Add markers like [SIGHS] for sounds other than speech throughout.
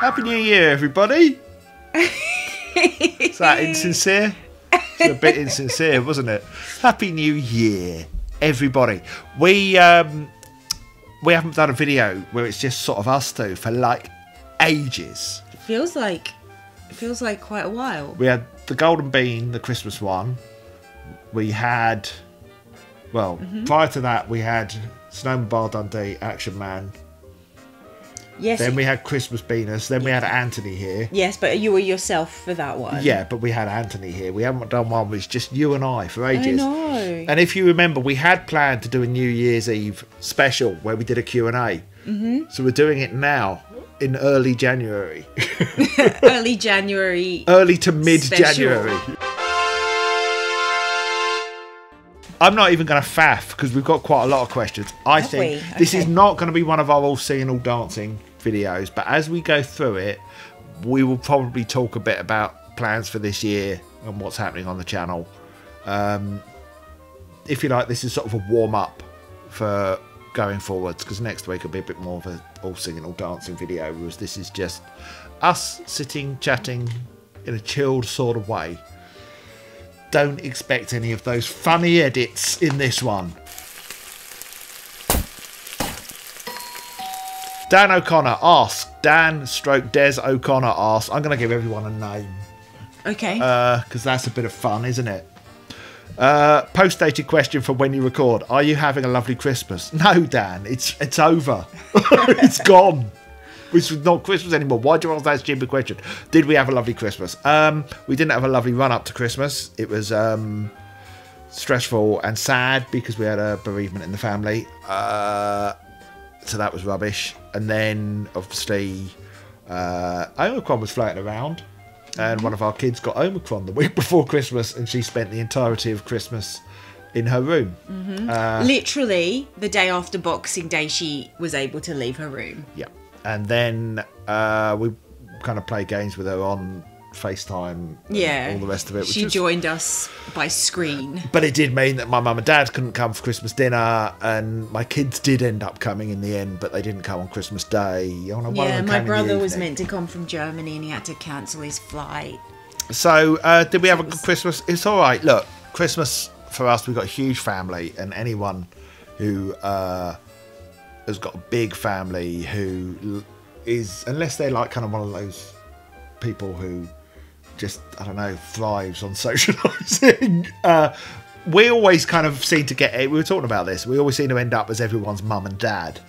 Happy New Year, everybody. Is that insincere? It's a bit insincere, wasn't it? Happy New Year, everybody. We um, we haven't done a video where it's just sort of us two for like ages. It feels like it feels like quite a while. We had the Golden Bean, the Christmas one. We had, well, Mm-hmm. prior to that, we had Snowmobile Dundee, Action Man. Yes. Then we had Christmas Venus. Then we had Anthony here. yes, but you were yourself for that one. Yeah, but we had Anthony here. We haven't done one with just you and I for ages. I know. And if you remember, we had planned to do a New Year's Eve special where we did a Q&A. Mm-hmm. So we're doing it now in early January. [LAUGHS] Early January. early to mid-January. I'm not even going to faff because we've got quite a lot of questions. I Have think we? this is not going to be one of our all seeing, all dancing videos, but as we go through it, we will probably talk a bit about plans for this year and what's happening on the channel. Um, if you like, this is sort of a warm up for going forwards because next week will be a bit more of a all singing, all dancing video, whereas this is just us sitting, chatting in a chilled sort of way. Don't expect any of those funny edits in this one. Dan O'Connor asks, Dan stroke Des O'Connor asks, I'm going to give everyone a name Okay. because that's a bit of fun, isn't it? Uh, post dated question for when you record. Are you having a lovely Christmas? [LAUGHS] No, Dan. It's it's over. [LAUGHS] it's gone. It's not Christmas anymore. Why do you ask that stupid question? Did we have a lovely Christmas? Um, we didn't have a lovely run up to Christmas. It was um, stressful and sad because we had a bereavement in the family. Uh, so that was rubbish. And then obviously uh, Omicron was floating around, and one of our kids got Omicron the week [LAUGHS] before Christmas, and she spent the entirety of Christmas in her room. uh, Literally, the day after Boxing Day, she was able to leave her room. Yeah, and then uh, we kind of play games with her on FaceTime. and Yeah. all the rest of it. She was- joined us by screen. But it did mean that my mum and dad couldn't come for Christmas dinner, and my kids did end up coming in the end, but they didn't come on Christmas Day. Oh, no, Yeah, my came in the brother was meant to come from Germany and he had to cancel his flight. So, uh, did we have a good Christmas? It's all right. Look, Christmas for us, we've got a huge family, and anyone who uh, has got a big family who is, unless they're like kind of one of those people who just, I don't know, thrives on [LAUGHS] socialising. uh, we always kind of seem to get, it. we were talking about this, we always seem to end up as everyone's mum and dad.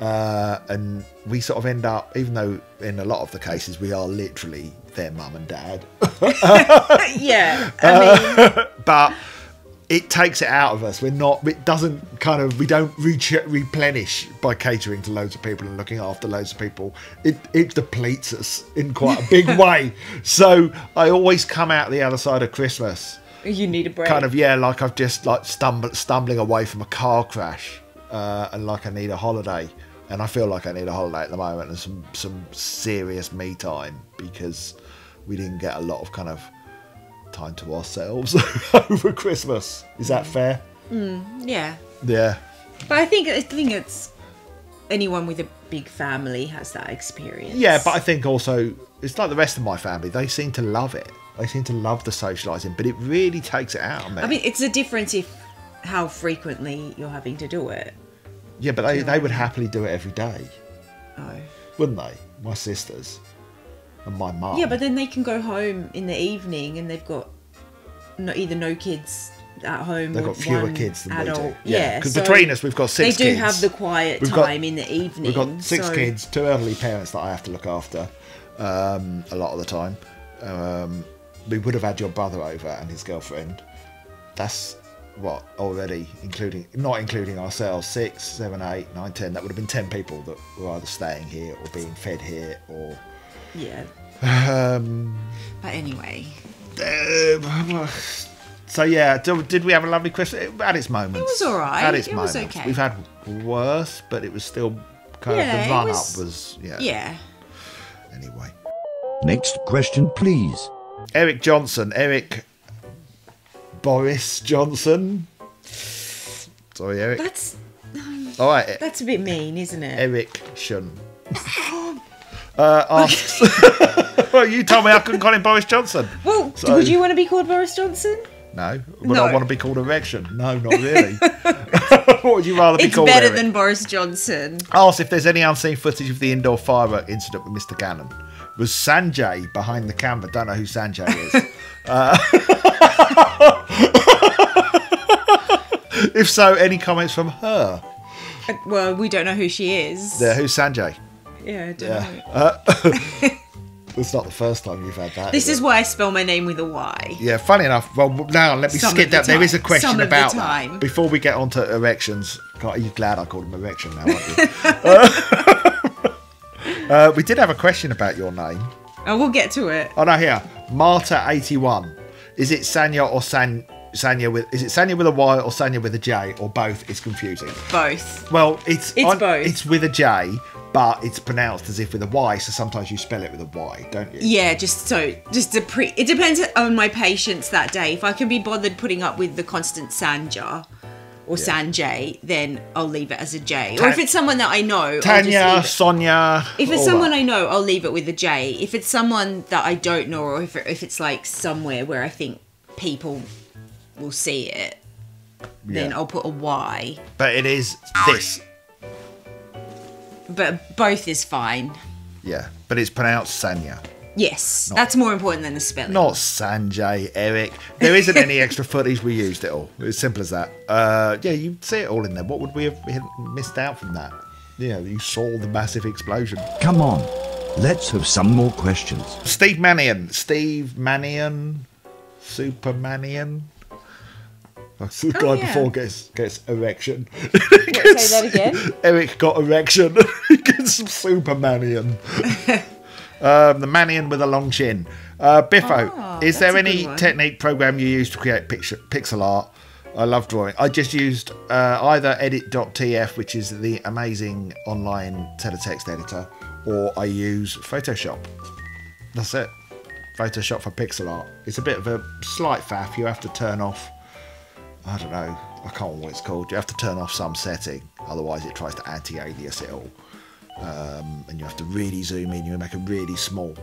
Uh, and we sort of end up, even though in a lot of the cases we are literally their mum and dad, [LAUGHS] yeah, I mean, [LAUGHS] but it takes it out of us. We're not. It doesn't kind of. We don't re- replenish by catering to loads of people and looking after loads of people. It it depletes us in quite a big [LAUGHS] way. So I always come out the other side of Christmas, you need a break. kind of yeah, like I've just like stumbled stumbling away from a car crash, uh, and like I need a holiday. And I feel like I need a holiday at the moment and some some serious me time because we didn't get a lot of kind of time to ourselves [LAUGHS] over Christmas. Is that fair? Mm, yeah, Yeah. but I think I think it's anyone with a big family has that experience. Yeah, but I think also it's like the rest of my family. They seem to love it. They seem to love the socialising, but it really takes it out of me. I mean, it's a difference if how frequently you're having to do it. yeah, but they, they would happily do it every day, Oh. wouldn't they? My sisters my mum. Yeah, but then they can go home in the evening and they've got no, either no kids at home. They've or got fewer one kids than adult. we do. Yeah, because so between us, we've got six They do kids. have the quiet We've got- time in the evening. We've got six so- kids, two elderly parents that I have to look after um, a lot of the time. Um, we would have had your brother over and his girlfriend. That's what already, including not including ourselves, six, seven, eight, nine, ten. That would have been ten people that were either staying here or being fed here or. Yeah. Um, But anyway, uh, so yeah, did we have a lovely Christmas? It had its moments. It was all right. Had its It was moments. okay. We've had worse, but it was still kind Yeah, of the run was- up was yeah. yeah. Anyway. Next question, please. Eric Johnson, Eric Boris Johnson. Sorry, Eric. That's All right, that's a bit mean, isn't it? Eric Shun. Uh, [LAUGHS] asks. [LAUGHS] well, you told me I couldn't call him Boris Johnson. Well, So- would you want to be called Boris Johnson? No. Would I want to be called Erection? No, not really. [LAUGHS] what would you rather be It's called? better Eric? than Boris Johnson. Asked if there's any unseen footage of the indoor firework incident with Mr. Gannon. Was Sanjay behind the camera? Don't know who Sanjay is. uh, if so, any comments from her? Uh, Well, we don't know who she is. Yeah, who's Sanjay? Yeah, Yeah. know. [LAUGHS] It's not the first time you've had that. This is why I spell my name with a Y. Yeah, funny enough. Well, now let me Some skip of the that. There is a question Some about that. time. Before we get on to erections. God, are you glad I called him erection now, aren't you? [LAUGHS] uh, [LAUGHS] uh, we did have a question about your name. Oh, we'll get to it. Oh no, here, Marta81. Is it Sanya or San Sanya with? Is it Sanya with a Y or Sanya with a J or both? It's confusing. Both. Well, it's It's both. It's with a J, but it's pronounced as if with a Y. So sometimes you spell it with a Y, don't you? Yeah, just so, just to pre. It depends on my patience that day. If I can be bothered putting up with the constant Sanja or Sanjay, then I'll leave it as a J. or if it's someone that I know, I'll just Tanya, Sonia. If it's someone that. I know, I'll leave it with a J. If it's someone that I don't know, or if, it, if it's like somewhere where I think people will see it, then I'll put a Y. but it is this. But both is fine. Yeah, but it's pronounced Sanya, Yes, that's more important than the spelling. not Sanjay, Eric. There isn't any [LAUGHS] extra footage. We used it all. It's simple as that. Uh, yeah, you see it all in there. What would we have missed out from that? Yeah, you saw the massive explosion. Come on, let's have some more questions. Steve Mannion. Steve Mannion. Super Supermanion. That's [LAUGHS] the guy Oh, yeah. before gets gets erection. [LAUGHS] Say that again? Eric got erection. [LAUGHS] he gets some Supermanion. [LAUGHS] um, the Manion with a long chin. Uh, Biffo, Ah, is there any technique program you use to create picture, pixel art? I love drawing. I just used uh, either edit.tf, which is the amazing online teletext editor, or I use Photoshop. That's it. Photoshop for pixel art. It's a bit of a slight faff. You have to turn off. I don't know. I can't remember what it's called. You have to turn off some setting, otherwise it tries to anti-alias it all. Um, and you have to really zoom in. You make a really small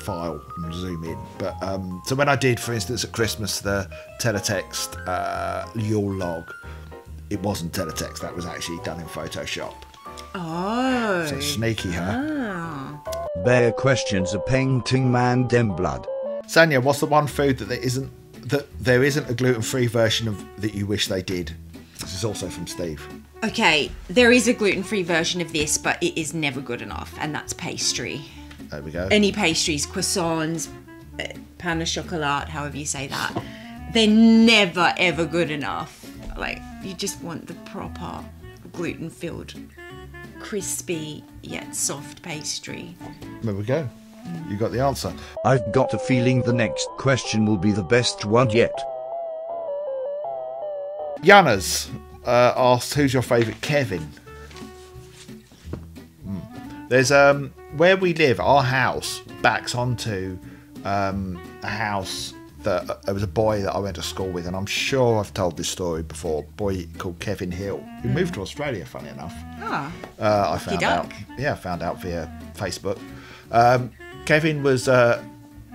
file and zoom in. But um, so when I did, for instance, at Christmas, the teletext uh, Yule log, it wasn't teletext. That was actually done in Photoshop. Oh. So sneaky, huh? Ah. Bear questions a painting man dem blood. Sanya, what's the one food that there isn't that there isn't a gluten-free version of that you wish they did? This is also from Steve. Okay, there is a gluten free version of this, but it is never good enough, and that's pastry. There we go. Any pastries, croissants, uh, pain au chocolat, however you say that, they're never ever good enough. Like, you just want the proper gluten filled, crispy yet soft pastry. There we go. You got the answer. I've got a feeling the next question will be the best one yet. Yanas uh, asked, "Who's your favourite Kevin?" Hmm. There's um where we live. Our house backs onto um, a house that uh, there was a boy that I went to school with, and I'm sure I've told this story before. A boy called Kevin Hill, who moved to Australia. Funny enough. Ah, Uh, I found out. Yeah, I found out via Facebook. Um, Kevin was. Uh,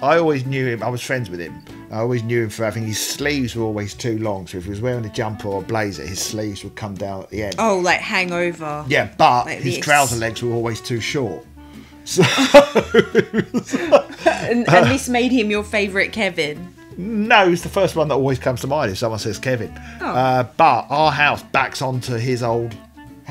I always knew him. I was friends with him. I always knew him for having his sleeves were always too long. So if he was wearing a jumper or a blazer, his sleeves would come down at the end. oh, like hangover. Yeah, but Like his this. trouser legs were always too short. So [LAUGHS] And, and this [LAUGHS] made him your favourite Kevin. no, it's the first one that always comes to mind if someone says Kevin. Oh. Uh, but our house backs onto his old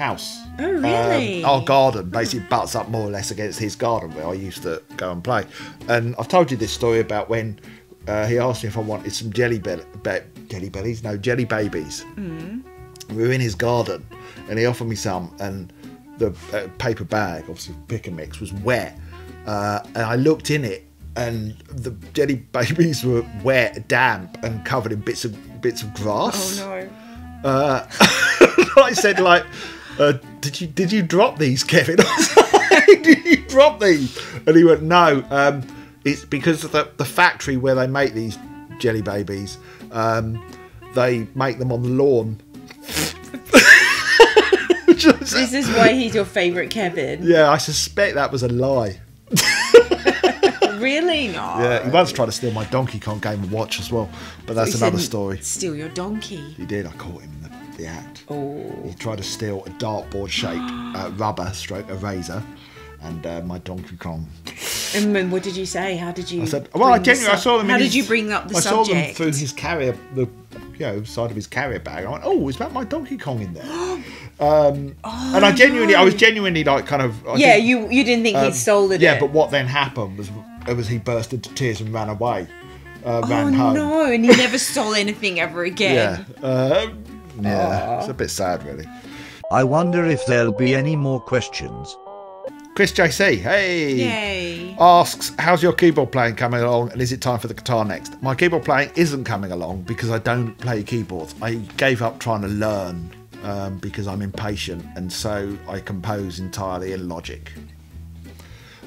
house. Oh, really? Um, our garden basically butts up more or less against his garden where I used to go and play. And I've told you this story about when uh, he asked me if I wanted some jelly belly, be- jelly bellies, no jelly babies. Mm. We were in his garden, and he offered me some, and the uh, paper bag, obviously pick and mix, was wet. Uh, and I looked in it, and the jelly [LAUGHS] babies were wet, damp, and covered in bits of bits of grass. Oh Uh, [LAUGHS] I said like, uh, "Did you did you drop these, Kevin?" [LAUGHS] I was like, "Did you drop these?" And he went, "No, um, it's because of the the factory where they make these jelly babies. Um, they make them on the lawn." [LAUGHS] This is why he's your favourite Kevin. yeah, I suspect that was a lie. [LAUGHS] really not. Yeah, he once tried to steal my Donkey Kong Game and Watch as well, but that's He another said, story. Steal your donkey. He did. I caught him in the, the act. Oh. He tried to steal a dartboard shaped [GASPS] uh, rubber stroke eraser and uh, my Donkey Kong. And then what did you say? How did you? I said, well, I genuinely, I saw them. How in did his- you bring up the I saw them through his carrier, the you know side of his carrier bag. I went, oh, is that my Donkey Kong in there? [GASPS] um, and I genuinely, I was genuinely like, kind of. I Oh, yeah, you you didn't think um, he'd stolen Yeah, it. Yeah, but what then happened was, was he burst into tears and ran away, uh, oh home. no, and he never stole anything ever [LAUGHS] again. Yeah, uh, yeah, it's a bit sad, really. I wonder if there'll be any more questions. Chris JC, hey. Yay. asks, "How's your keyboard playing coming along, and is it time for the guitar next?" My keyboard playing isn't coming along because I don't play keyboards. I gave up trying to learn um, because I'm impatient, and so I compose entirely in Logic.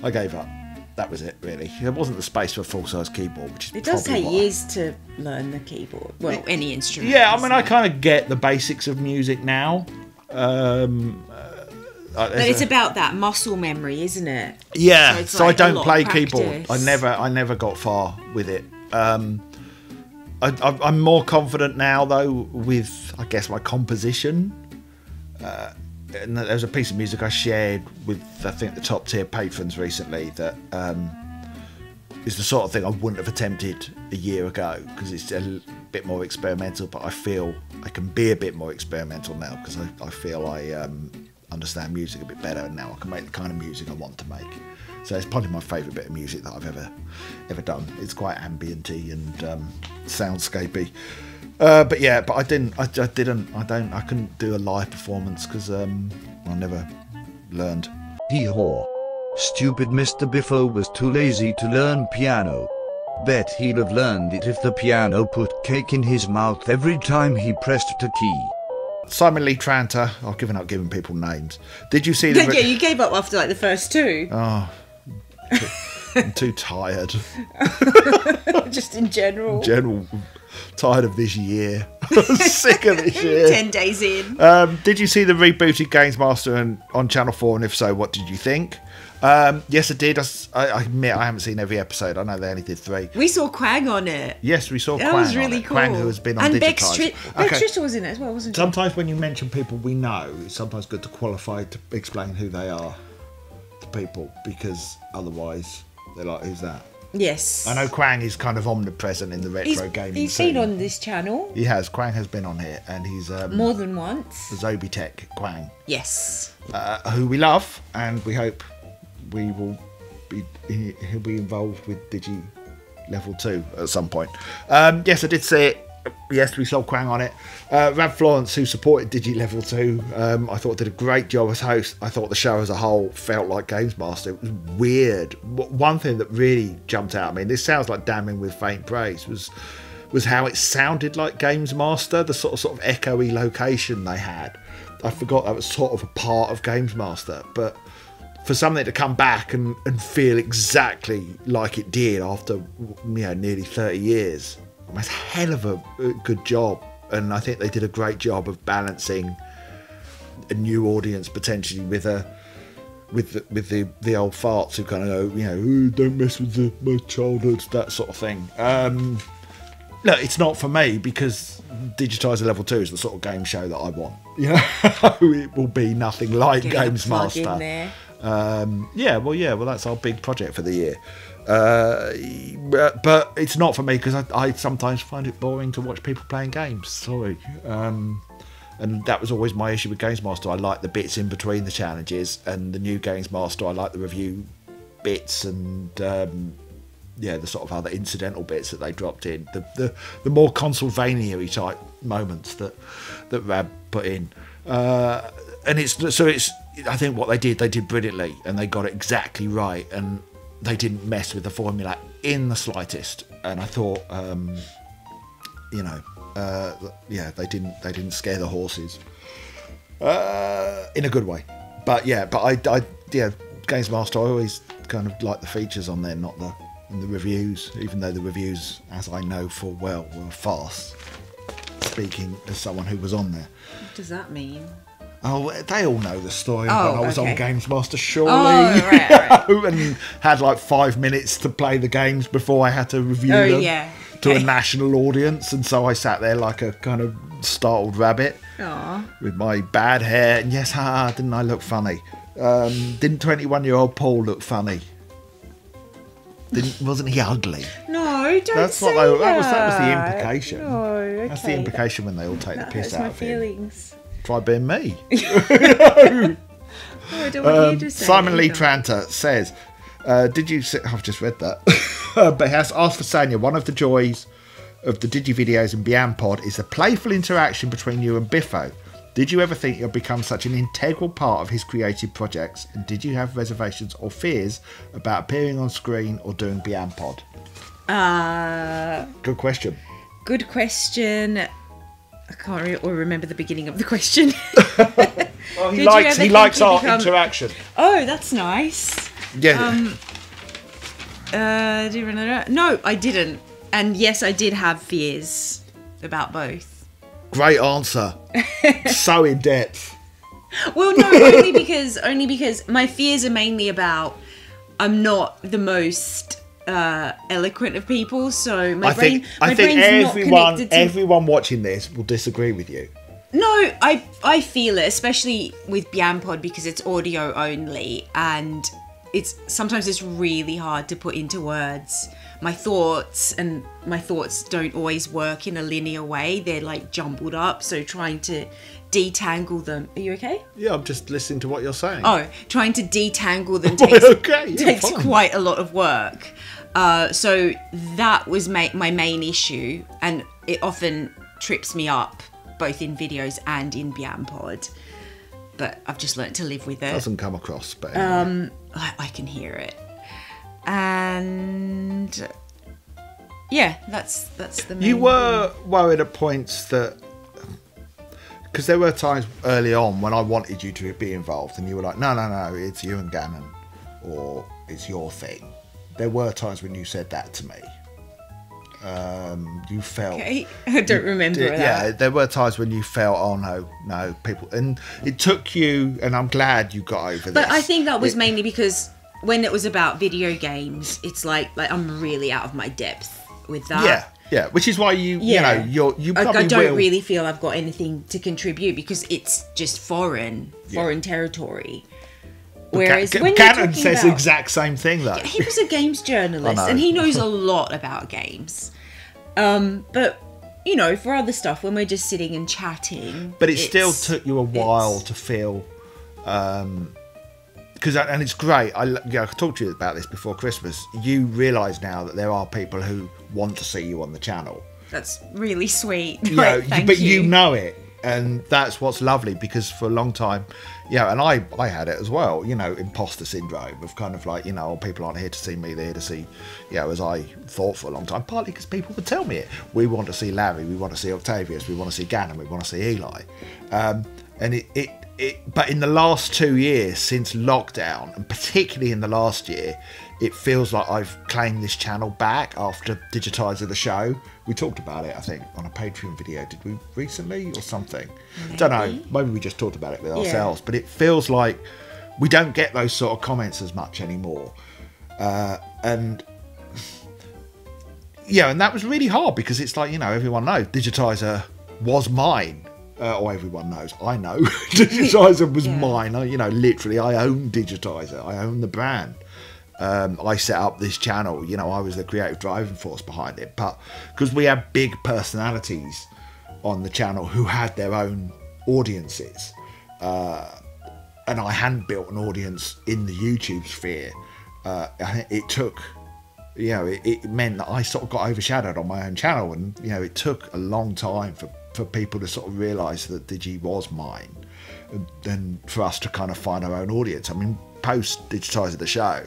I gave up. That was it, really. There wasn't the space for a full-size keyboard, which is It does take years to learn the keyboard. Well, any instrument. Yeah, I mean, I kind of get the basics of music now. Um, uh, But it's a- about that muscle memory, isn't it? Yeah, So so, I don't play keyboard. I never, I never got far with it. Um, I, I, I'm more confident now, though, with I guess my composition. Uh, there was a piece of music I shared with I think the top tier patrons recently that um, is the sort of thing I wouldn't have attempted a year ago because it's a bit more experimental. But I feel I can be a bit more experimental now because I, I feel I um, understand music a bit better and now I can make the kind of music I want to make. So it's probably my favourite bit of music that I've ever ever done. It's quite ambienty and um, soundscapey. Uh, but yeah, but I didn't. I, I didn't. I don't. I couldn't do a live performance because um, I never learned. Hee haw. Stupid Mr. Biffo was too lazy to learn piano. Bet he'd have learned it if the piano put cake in his mouth every time he pressed a key. Simon Lee Tranter. I've given up giving people names. Did you see the? yeah, you gave up after like the first two. [LAUGHS] Oh. I'm too tired. [LAUGHS] just in general. General, tired of this year. [LAUGHS] Sick of this year. [LAUGHS] Ten days in. Um, did you see the rebooted Games Master and, on Channel 4? And if so, what did you think? Um, yes, I did. I admit I haven't seen every episode. I know they only did three. we saw Quang on it. Yes, we saw That Quang was on really it. cool. Quang, who has been on and Bex, Digitiser. Tri- Okay. Trista was in it as well, wasn't she? Sometimes when you mention people we know, it's sometimes good to qualify to explain who they are to people because otherwise they're like, who's that? Yes. I know Quang is kind of omnipresent in the retro He's, gaming he's scene. been on this channel He has. Quang has been on here, and he's um, more than once. Zobitech Quang, Yes. uh, who we love, and we hope we will be he'll be involved with Digi Level Two at some point. Um, yes, I did see it. Yes, we saw Quang on it. Uh, Rab Florence, who supported Digi Level 2, um, I thought did a great job as host. I thought the show as a whole felt like Games Master. It was weird. One thing that really jumped out, I mean, this sounds like damning with faint praise, was was how it sounded like Games Master, the sort of sort of echoey location they had. I forgot that was sort of a part of Games Master, but for something to come back and, and feel exactly like it did after you know nearly 30 years was a hell of a good job and i think they did a great job of balancing a new audience potentially with a with the, with the the old farts who kind of go you know "Ooh, don't mess with the, my childhood that sort of thing. Um look it's not for me because Digitiser level 2 is the sort of game show that i want. [LAUGHS] You know it will be nothing like Get games master. um, yeah, well, yeah, well, that's our big project for the year. Uh, but, it's not for me because I, I sometimes find it boring to watch people playing games. Sorry. Um, and that was always my issue with Games Master. I like the bits in between the challenges, and the new Games Master, I like the review bits and um, yeah, the sort of other incidental bits that they dropped in, the the, the more Consolevania type moments that that Rab put in, uh, and it's so it's. I think what they did, they did brilliantly, and they got it exactly right, and they didn't mess with the formula in the slightest. And I thought, um, you know, uh, yeah, they didn't they didn't scare the horses uh, in a good way. But yeah, but I, I yeah, Games Master, I always kind of like the features on there, not the the reviews, even though the reviews, as I know full well, were farce. Speaking as someone who was on there, What does that mean? Oh, they all know the story. Oh, when I was on. Games Master, surely, Oh, right, right. [LAUGHS] and had like five minutes to play the games before I had to review Oh, them yeah. to a national audience, and so I sat there like a kind of startled rabbit Aw. with my bad hair. And yes, ha, didn't I look funny? Um, didn't twenty-one-year-old Paul look funny? Didn't, wasn't he ugly? No, don't That's say what they, that was. That was the implication. No, okay. That's the implication when they all take That the piss out my of him. Feelings. Try being me. Oh, I don't want Um, you to say Simon Lee either. Tranter says, uh, "Did you? See, I've just read that, [LAUGHS] but he has asked for Sanya. One of the joys of the Digi videos and Beyond Pod is the playful interaction between you and Biffo. Did you ever think you'll become such an integral part of his creative projects? And did you have reservations or fears about appearing on screen or doing Beyond Pod? Uh, Good question. good question. I can't re- or remember the beginning of the question. [LAUGHS] Well, he Did likes he likes our become- interaction. oh, that's nice. Yeah. Um, uh, do you remember? No, I didn't. And yes, I did have fears about both. Great answer. [LAUGHS] so in depth. Well, no, only because only because my fears are mainly about I'm not the most uh, eloquent of people, so my I brain think my I think brain's everyone to everyone watching this will disagree with you. No, I I feel it, especially with Beyond Pod because it's audio only, and it's sometimes it's really hard to put into words my thoughts, and my thoughts don't always work in a linear way. They're like jumbled up, so trying to detangle them. Are you okay? Yeah, I'm just listening to what you're saying. Oh, trying to detangle them [LAUGHS] takes okay, yeah, [LAUGHS] takes fine. quite a lot of work. Uh, so that was my, my main issue, and it often trips me up both in videos and in Beyond Pod. But I've just learnt to live with it. doesn't come across, but Um, I, I can hear it, and yeah, that's that's the main you thing. were worried at points that because there were times early on when I wanted you to be involved, and you were like, "No, no, no, it's you and Gannon, or it's your thing." There were times when you said that to me. Um, you felt Okay, [LAUGHS] I don't remember that. yeah, there were times when you felt, oh no, no, people, and it took you, and I'm glad you got over this. But this. I think that was It- mainly because when it was about video games, it's like like I'm really out of my depth with that. yeah, yeah, which is why you, Yeah. you know, you're you Like, I don't will. really feel I've got anything to contribute because it's just foreign, foreign territory. Whereas Ga- when Gannon says the exact same thing though. he was a games [LAUGHS] journalist and he knows a lot about games. Um, but you know, for other stuff, when we're just sitting and chatting, but it still took you a while to feel because and it's great i you know, i talked to you about this before christmas you realize now that there are people who want to see you on the channel That's really sweet. you [LAUGHS] know, Like, but you. know it and that's what's lovely because for a long time yeah and i i had it as well you know imposter syndrome of kind of like you know people aren't here to see me they're here to see you know as i thought for a long time partly because people would tell me it we want to see larry we want to see octavius we want to see gannon we want to see eli um, and it, it it but in the last two years since lockdown and particularly in the last year it feels like I've claimed this channel back after Digitiser the show. We talked about it, I think, on a Patreon video. Did we recently or something? Don't know. Maybe we just talked about it with ourselves. But it feels like we don't get those sort of comments as much anymore. Uh, and yeah, and that was really hard because it's like you know everyone knows Digitiser was mine. Uh, or everyone knows. I know [LAUGHS] Digitiser was Yeah. mine. I, you know, literally, I own Digitiser. I own the brand um, I set up this channel. You know, I was the creative driving force behind it. But because we had big personalities on the channel who had their own audiences, uh, and I hadn't built an audience in the YouTube sphere, uh, it took. You know, it, it meant that I sort of got overshadowed on my own channel, and you know, it took a long time for, for people to sort of realise that Digi was mine, and then for us to kind of find our own audience. I mean, post Digitiser the show,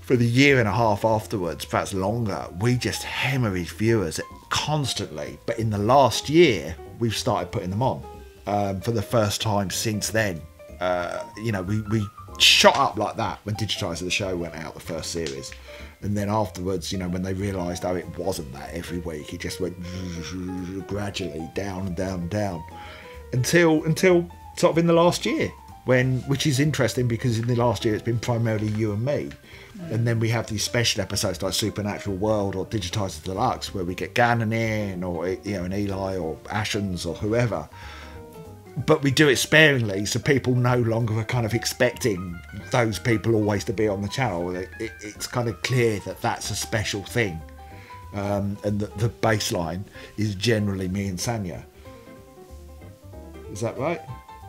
for the year and a half afterwards, perhaps longer, we just hemorrhaged viewers constantly. But in the last year, we've started putting them on um, for the first time since then. Uh, you know, we, we shot up like that when Digitiser the show went out, the first series. And then afterwards, you know, when they realised, oh, it wasn't that every week, it just went [LAUGHS] gradually down and down and down. Until until sort of in the last year when which is interesting because in the last year it's been primarily you and me. And then we have these special episodes like supernatural world or Digitiser deluxe where we get gannon in or you know an eli or ashens or whoever but we do it sparingly so people no longer are kind of expecting those people always to be on the channel. It, it, it's kind of clear that that's a special thing. Um, and that the baseline is generally me and sanya. Is that right?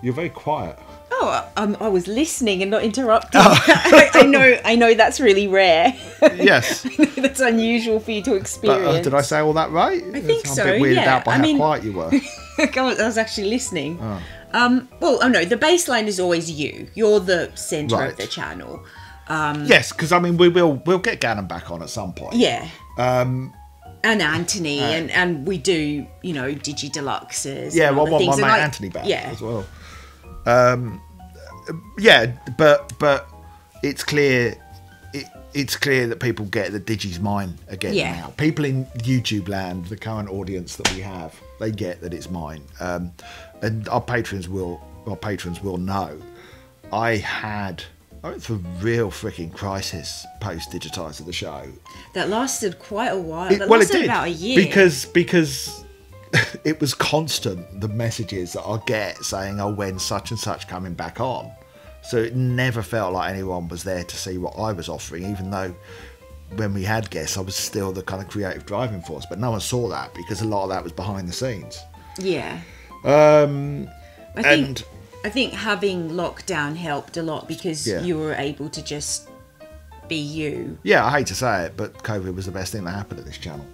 You're very quiet. Oh, um, I was listening and not interrupting. [LAUGHS] I, I know, I know that's really rare. [LAUGHS] yes. That's unusual for you to but, experience. uh, did i say all that right? I think i'm so, a bit weirded yeah. out by I how mean- quiet you were [LAUGHS] [LAUGHS] I was actually listening. Um, well, oh no, the baseline is always you. You're the center Right. of the channel. yes because i mean we will we'll get gannon back on at some point Yeah. um And Anthony, and, and we do, you know, Digi Deluxes. Yeah, well, I want my things, mate and I- Anthony back Yeah. as well. Um, yeah, but but it's clear it's clear that people get that Digi's mine again Yeah. now. People in YouTube land, the current audience that we have, they get that it's mine, um, and our patrons will our patrons will know. I had. I went through a real freaking crisis post digitize of the show. That lasted quite a while. It- that well, it did about a year. because because [LAUGHS] it was constant the messages that I get saying, "Oh, when such and such coming back on." So it never felt like anyone was there to see what I was offering, even though when we had guests, I was still the kind of creative driving force. But no one saw that because a lot of that was behind the scenes. yeah. Um, I think and I think having lockdown helped a lot because Yeah. you were able to just be you. yeah, I hate to say it, but COVID was the best thing that happened at this channel.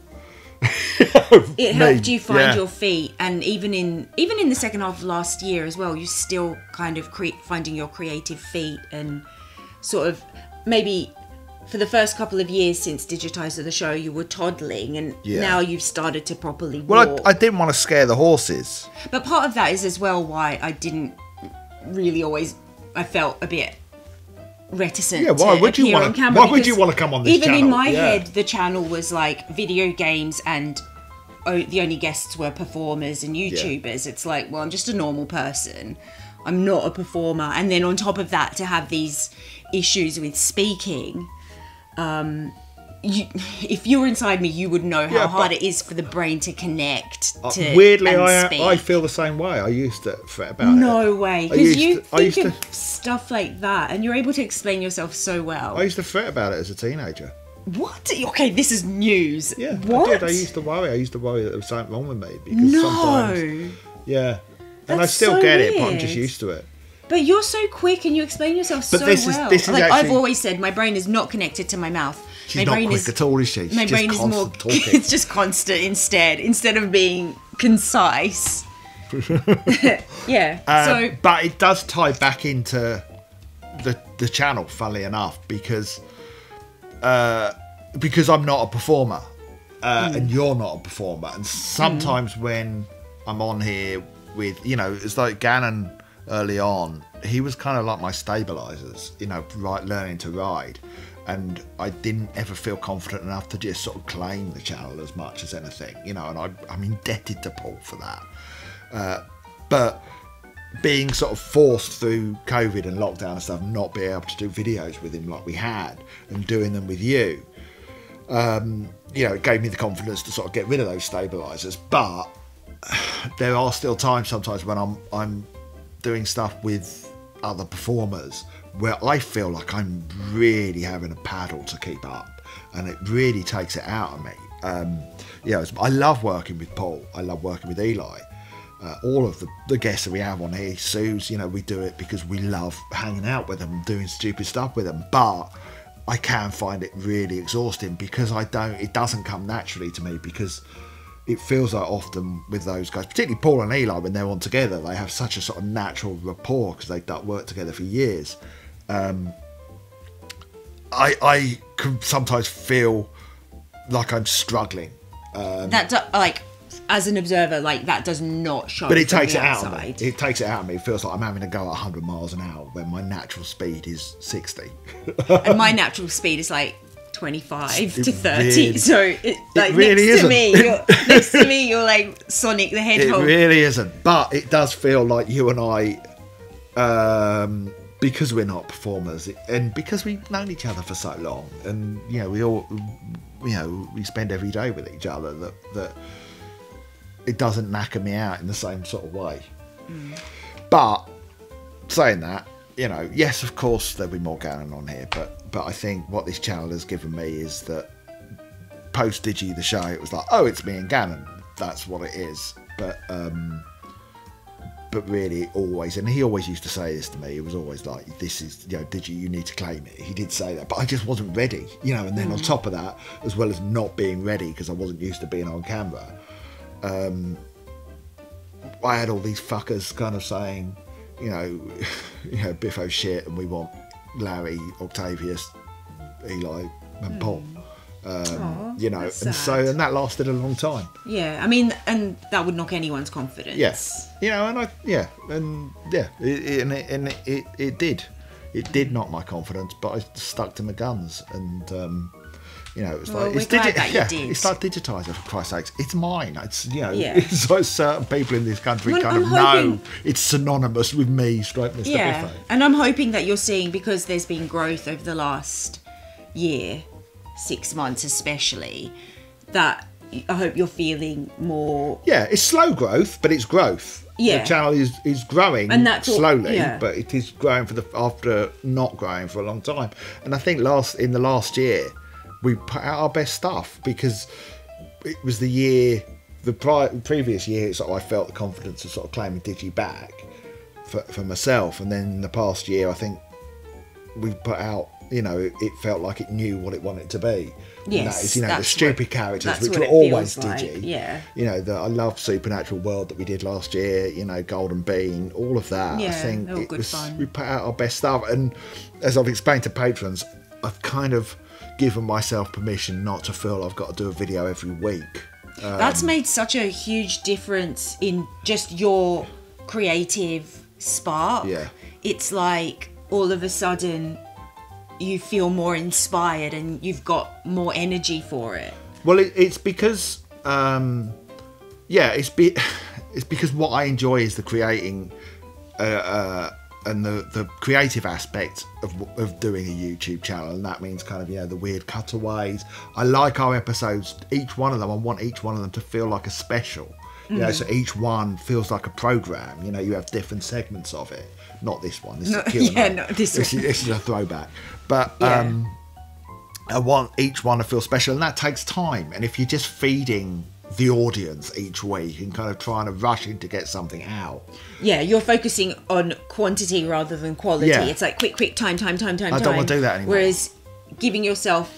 [LAUGHS] It helped you find yeah. your feet, and even in even in the second half of last year as well, you still kind of cre- finding your creative feet and sort of maybe for the first couple of years since Digitiser the show you were toddling and Yeah. now you've started to properly Well, walk. I, I didn't want to scare the horses. But part of that is as well why I didn't really always. I felt a bit reticent. Yeah, why to would you wanna- why would you wanna come on this channel Even in my Yeah. head, the channel was like video games and. Oh, the only guests were performers and YouTubers. It's like, well, I'm just a normal person. I'm not a performer. And then on top of that, to have these issues with speaking, um, you, if you were inside me, you would know how Yeah, hard it is for the brain to connect Uh, to Weirdly, I speak. I feel the same way. I used to fret about it. No way, because you to- I think used of to- stuff like that, and you're able to explain yourself so well. I used to fret about it as a teenager. what? Okay, this is news. Yeah, What? I did. I used to worry. I used to worry that there was something wrong with me because no. sometimes, yeah, and I still so get it, but I'm just used to it. But you're so quick and you explain yourself But so this is- well. this is like I've always said, my brain is not connected to my mouth. She's my not brain quick is at all, is she? She's my just brain is more. [LAUGHS] it's just constant instead, instead of being concise. [LAUGHS] yeah. Um, so but it does tie back into the the channel, funnily enough, because uh, because I'm not a performer uh, Hmm. and you're not a performer, and sometimes when I'm on here with you know, it's like Gannon early on, he was kind of like my stabilizers, you know, right learning to ride. And I didn't ever feel confident enough to just sort of claim the channel as much as anything, you know. And I, I'm indebted to Paul for that. Uh, but being sort of forced through COVID and lockdown and stuff, not being able to do videos with him like we had, and doing them with you, um, you know, it gave me the confidence to sort of get rid of those stabilizers. But [SIGHS] there are still times sometimes when I'm I'm doing stuff with other performers where I feel like I'm really having a paddle to keep up, and it really takes it out of me. Um, I love working with Paul. I love working with Eli. Uh, all of the, the guests that we have on here, Sue's, you know, we do it because we love hanging out with them, doing stupid stuff with them. But I can find it really exhausting because I don't. It doesn't come naturally to me because it feels like often with those guys, particularly Paul and Eli, when they're on together, they have such a sort of natural rapport because they've worked together for years. Um, I I can sometimes feel like I'm struggling, that do, like as an observer, like that does not show. but it takes it out of me. It takes it out of me. It feels like I'm having to go at 100 miles an hour when my natural speed is 60. and my [LAUGHS] natural speed is like 25 It to 30 really- so it, like really next to isn't. me you're, [LAUGHS] next to me you're like sonic the Hedgehog. It really isn't. But it does feel like you and I um, because we're not performers and because we've known each other for so long and you know we all you know we spend every day with each other that that it doesn't knacker me out in the same sort of way. But saying that you know yes of course there'll be more Gannon on here but but I think what this channel has given me is that post Digi the show it was like oh it's me and gannon. That's what it is. But um but really always and he always used to say this to me it was always like this is you know did you you need to claim it? He did say that but i just wasn't ready you know and then on top of that as well as not being ready because i wasn't used to being on camera um i had all these fuckers kind of saying you know [LAUGHS] you know biffo shit and we want larry octavius eli and paul um, you know and so and that lasted a long time Yeah, I mean, and that would knock anyone's confidence. Yes, you know, and I yeah, and yeah, it, it, and, it, and it, it, did, it did knock my confidence, but I stuck to my guns, and um, you know, it was Well, like it's that yeah, it's like Digitiser for Christ's sakes, it's mine. It's you know, Yeah. [LAUGHS] it's like certain people in this country Well, kind I'm of hoping- know it's synonymous with me, stroke Mr. Yeah, Biffo. and I'm hoping that you're seeing because there's been growth over the last year, six months especially, that I hope you're feeling more. Yeah, it's slow growth, but it's growth. Yeah. the channel is is growing And that's all- slowly, yeah. but it is growing for the after not growing for a long time. And I think last in the last year, we put out our best stuff because it was the year, the pri- previous year. Sort of, I felt the confidence of sort of claiming Digi back for for myself, and then in the past year, I think we put out. You know, it, it felt like it knew what it wanted to be. Yes, that is, you know, the stupid what- characters, which were always like, Digi yeah. you know, the I love Supernatural World that we did last year. You know, Golden Bean, all of that. I Yeah, think all it good was, fun. we put out our best stuff, and as I've explained to patrons, I've kind of given myself permission not to feel I've got to do a video every week. That's um, made such a huge difference in just your creative spark. Yeah. It's like all of a sudden you feel more inspired and you've got more energy for it. Well, it, it's because, um, yeah, it's be, [LAUGHS] it's because what I enjoy is the creating, uh, uh, and the the creative aspect of of doing a YouTube channel, and that means kind of you know the weird cutaways. I like our episodes, each one of them. I want each one of them to feel like a special. You know, so each one feels like a program. You know, you have different segments of it. Not this one. This is No, a [LAUGHS] yeah, not this this one. Is, this is a throwback. But Yeah. um, I want each one to feel special, and that takes time. And if you're just feeding the audience each week and kind of trying to rush in to get something out, Yeah, you're focusing on quantity rather than quality. Yeah. It's like quick, quick, time, time, time, time, I don't wanna do that anymore. Whereas giving yourself,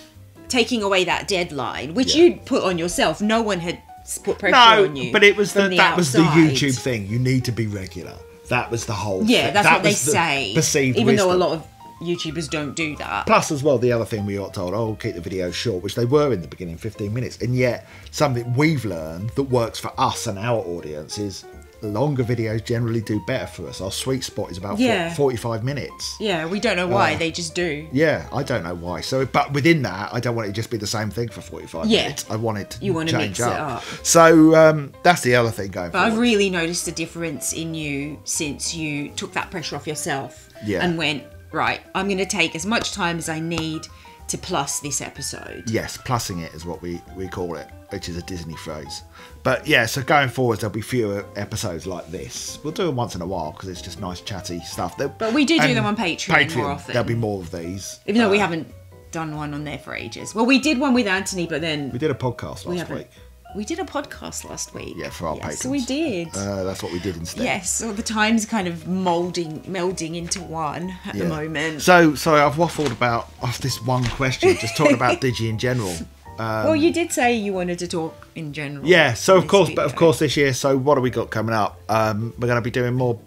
taking away that deadline, which Yeah. you'd put on yourself, no one had put pressure no, on you. but it was the, the that was the. YouTube thing. You need to be regular. That was the whole. Yeah, thing. that's That what they the say. Perceived even though a lot of YouTubers don't do that. Plus, as well, the other thing we got told, oh, keep the video short, which they were in the beginning, 15 minutes. And yet, something we've learned that works for us and our audience is longer videos generally do better for us. Our sweet spot is about Yeah. 45 minutes. Yeah, we don't know why. Uh, they just do. Yeah, I don't know why. So, but within that, I don't want it to just be the same thing for 45 Yeah. minutes. I want it to You wanna change mix it up. up. So, um, that's the other thing going But I've really noticed a difference in you since you took that pressure off yourself Yeah. and went, right, I'm going to take as much time as I need to plus this episode. Yes, plussing it is what we, we call it, which is a Disney phrase. But yeah, so going forward, there'll be fewer episodes like this. We'll do them once in a while because it's just nice, chatty stuff. But we do do them on Patreon more often. There'll be more of these. Even though we Uh, haven't done one on there for ages. Well, we did one with Anthony, but then We did a podcast last haven't. week. We did a podcast last week. Yeah, for our yes, patrons. we did. Uh, that's what we did instead. yes, so the time's kind of molding, melding into one at the moment. So, sorry, I've waffled about [LAUGHS] off this one question, just talking about [LAUGHS] Digi in general. Well, you did say you wanted to talk in general. Um, Yeah, so of course, week, but of course, this year. So what have we got coming up? Um, we're going to be doing more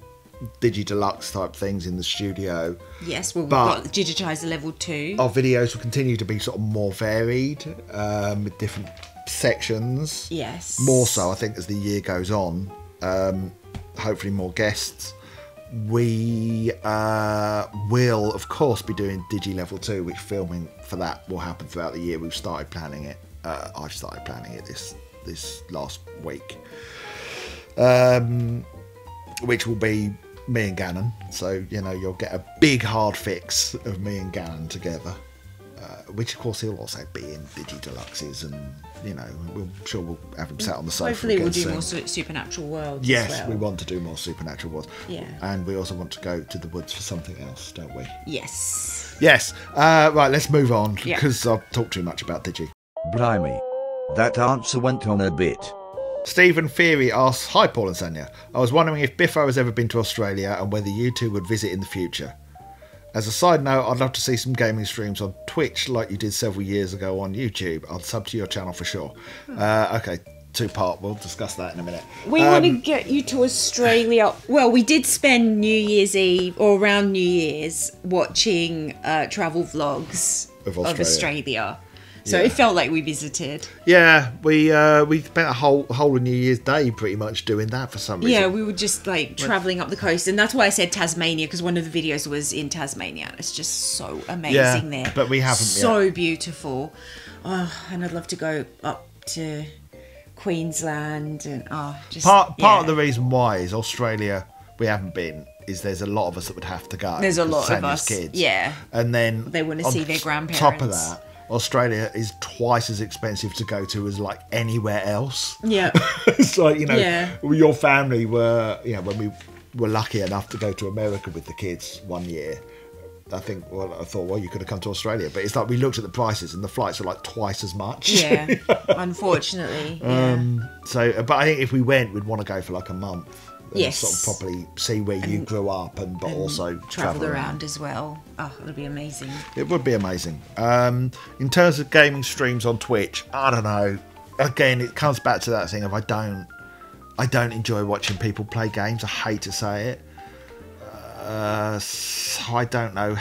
Digi Deluxe type things in the studio. Yes, well, we've got Digitiser level two. Our videos will continue to be sort of more varied um, with different sections. Yes. More so, I think, as the year goes on. Um, hopefully, more guests. We uh, will, of course, be doing Digi Level 2, which filming for that will happen throughout the year. We've started planning it. Uh, I've started planning it this this last week. Um, which will be me and Gannon. So you know you'll get a big hard fix of me and Gannon together. Uh, which of course he'll also be in Digi Deluxes, and you know we'll sure we'll have him sat on the sofa. Hopefully, again we'll do soon. more su- supernatural worlds. Yes, as well. we want to do more supernatural worlds. Yeah. and we also want to go to the woods for something else, don't we? Yes. Yes. Uh, right, let's move on Yeah. because I've talked too much about Digi. Blimey. That answer went on a bit. Stephen Feary asks, Hi Paul and Sanja. I was wondering if Biffo has ever been to Australia and whether you two would visit in the future. As a side note, I'd love to see some gaming streams on Twitch like you did several years ago on YouTube. I'll sub to your channel for sure. Uh, okay, two part. We'll discuss that in a minute. We Um, want to get you to Australia. Well, we did spend New Year's Eve or around New Year's watching uh, travel vlogs Of of Australia. So Yeah. it felt like we visited. Yeah, we uh, we spent a whole whole of New Year's Day pretty much doing that for some reason. Yeah, we were just like traveling up the coast, and that's why I said Tasmania because one of the videos was in Tasmania. It's just so amazing there. but we haven't So beautiful. Oh, and I'd love to go up to Queensland and oh, just part part of the reason why is Australia we haven't been is there's a lot of us that would have to go. There's a lot of us, kids. yeah. and then They wanna see their grandparents. Top of that, Australia is twice as expensive to go to as like anywhere else. Yeah. [LAUGHS] it's like you know, Yeah. your family were you know when we were lucky enough to go to America with the kids one year. I think well, I thought well you could have come to Australia, but it's like we looked at the prices and the flights are like twice as much. Yeah, [LAUGHS] unfortunately. Yeah. Um, so, but I think if we went, we'd want to go for like a month. And Yes. Sort of properly see where you grew up, and but also traveled travel around as well. Oh, it would be amazing. It would be amazing. Um, in terms of gaming streams on Twitch, I don't know. Again, it comes back to that thing of I don't, I don't enjoy watching people play games. I hate to say it. Uh, so I don't know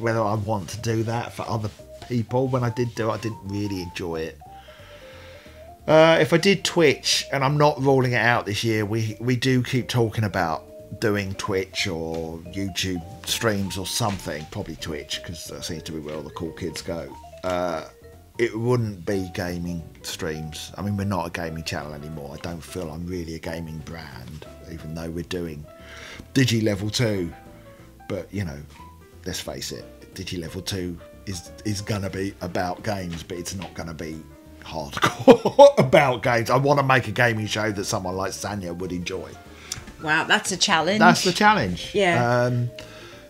whether I want to do that for other people. When I did do it, I didn't really enjoy it. Uh, if I did Twitch, and I'm not ruling it out this year, we we do keep talking about doing Twitch or YouTube streams or something. Probably Twitch because that seems to be where all the cool kids go. Uh, it wouldn't be gaming streams. I mean, we're not a gaming channel anymore. I don't feel I'm really a gaming brand, even though we're doing Digi Level Two. But you know, let's face it, Digi Level Two is is gonna be about games, but it's not gonna be hardcore [LAUGHS] about games. I want to make a gaming show that someone like Sanja would enjoy. Wow, that's a challenge. That's the challenge. Yeah. Um,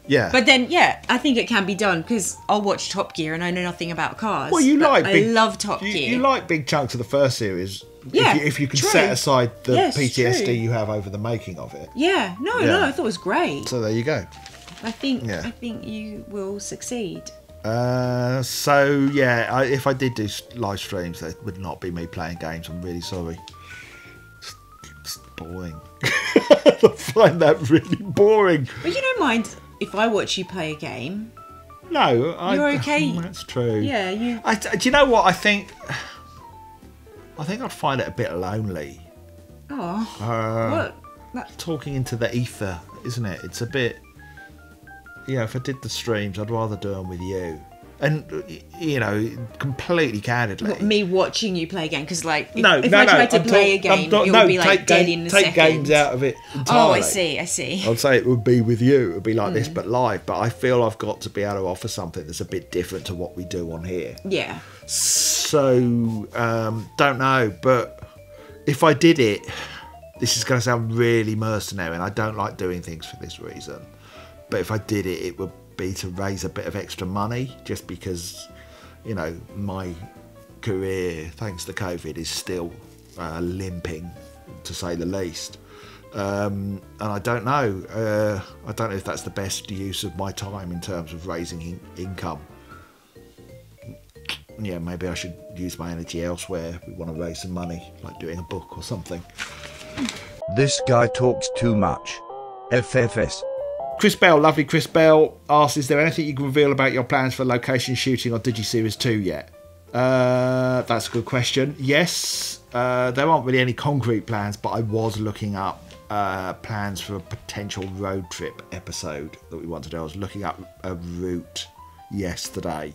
yeah. But then, yeah, I think it can be done because I'll watch Top Gear and I know nothing about cars. well, you like I big, love Top you, Gear. You like big chunks of the first series. Yeah, If you, if you can true. set aside the Yes, PTSD true. you have over the making of it. yeah, no, Yeah. no, I thought it was great. So there you go. I think, Yeah. I think you will succeed. Uh, so yeah, I, if I did do live streams, that would not be me playing games. I'm really sorry. It's, it's boring. [LAUGHS] I find that really boring. But you don't mind if I watch you play a game. No, I, You're okay. That's true. Yeah, you. I, do you know what I think? I think I'd find it a bit lonely Oh, uh, what? That, talking into the ether, isn't it? It's a bit. Yeah, if I did the streams, I'd rather do them with you. And you know, completely candidly. me watching you play a game because, like, if, no, if no, I no. tried to I'm play talk- a game, talk- you'll no, be like take dead game- in a take second. games out of it. Oh, I see. I see. I'd say it would be with you. It would be like Hmm. this, but live. But I feel I've got to be able to offer something that's a bit different to what we do on here. Yeah. So um, don't know, but if I did it, this is going to sound really mercenary, and I don't like doing things for this reason. But if I did it, it would be to raise a bit of extra money, just because you know my career, thanks to COVID, is still uh, limping, to say the least. Um, and I don't know. Uh, I don't know if that's the best use of my time in terms of raising in- income yeah, maybe I should use my energy elsewhere. We want to raise some money, like doing a book or something. This guy talks too much. FFS. Chris Bell, lovely Chris Bell, asks Is there anything you can reveal about your plans for location shooting on Digiseries 2 yet? Uh, that's a good question. Yes, uh, there aren't really any concrete plans, but I was looking up uh, plans for a potential road trip episode that we want to do. I was looking up a route yesterday.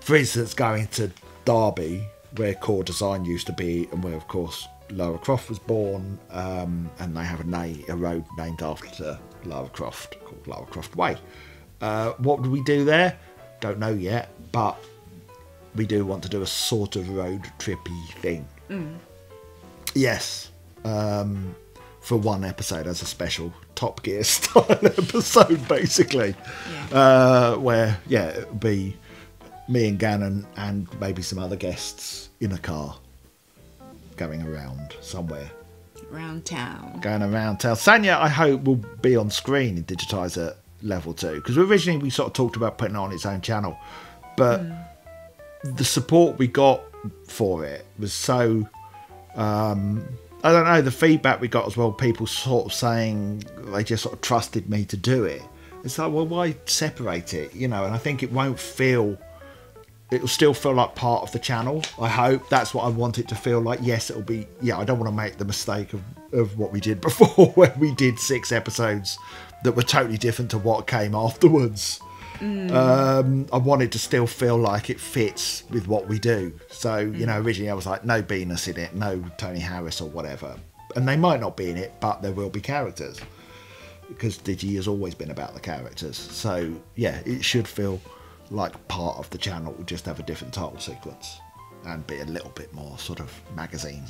For instance, going to Derby, where Core Design used to be, and where, of course, Lara Croft was born, um, and they have a, a road named after Lara Croft called Lara Croft Way. Uh, what do we do there? Don't know yet, but we do want to do a sort of road trippy thing. Yes, um, for one episode as a special Top Gear [LAUGHS] style episode, basically, Yeah. uh, where yeah, it'll be me and Gannon and maybe some other guests in a car going around somewhere, Around town. going around town. Sanja, I hope, will be on screen in Digitiser level two because originally we sort of talked about putting it on its own channel, but the support we got for it was so um, I don't know the feedback we got as well. People sort of saying they just sort of trusted me to do it. It's like, well, why separate it? You know, and I think it won't feel. It'll still feel like part of the channel. I hope that's what I want it to feel like. Yes, it'll be. Yeah, I don't want to make the mistake of, of what we did [LAUGHS] before, where we did six episodes that were totally different to what came afterwards. Um, I wanted to still feel like it fits with what we do. So, you know, originally I was like, no Venus in it, no Tony Harris or whatever. And they might not be in it, but there will be characters. Because Digi has always been about the characters. So, yeah, it should feel like part of the channel, just have a different title sequence and be a little bit more sort of magazine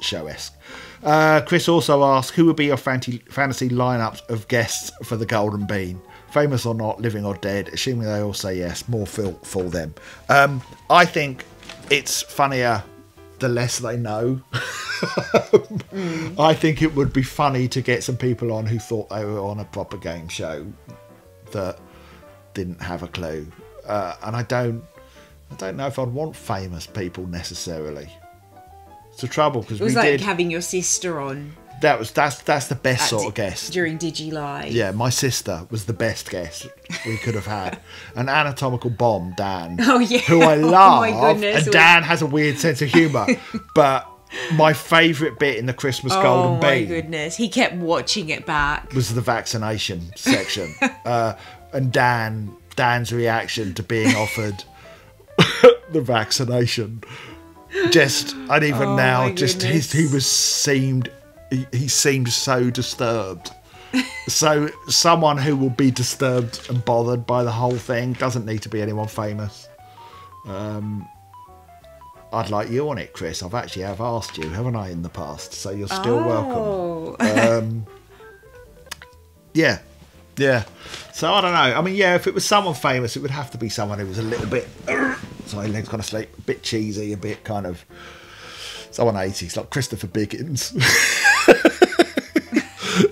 show esque. Uh, Chris also asked, who would be your fantasy, fantasy lineups of guests for the Golden Bean? Famous or not, living or dead? Assuming they all say yes, more for, for them. Um, I think it's funnier the less they know. [LAUGHS] I think it would be funny to get some people on who thought they were on a proper game show that didn't have a clue. Uh, and I don't, I don't know if I'd want famous people necessarily. It's a trouble because It we was like did. having your sister on that was that's that's the best sort of guest. during Digi Live. Yeah, my sister was the best guest we could have had. [LAUGHS] An anatomical bomb, Dan. Oh, yeah. Who I [LAUGHS] Oh, love. my goodness. And Dan has a weird sense of humour. [LAUGHS] but my favourite bit in the Christmas Oh Golden Bean. Oh my goodness, he kept watching it back. was the vaccination section. uh, and Dan Dan's reaction to being offered [LAUGHS] the vaccination. Just and even Oh, now, just his, he was seemed he, he seemed so disturbed. so someone who will be disturbed and bothered by the whole thing doesn't need to be anyone famous. Um, I'd like you on it, Chris. I've actually have asked you, haven't I, in the past? So you're still welcome Oh. um, [LAUGHS] yeah, yeah. So I don't know. I mean, yeah, if it was someone famous, it would have to be someone who was a little bit. Sorry, legs kind of sleep. A bit cheesy, a bit kind of. Someone 80s, like Christopher Biggins.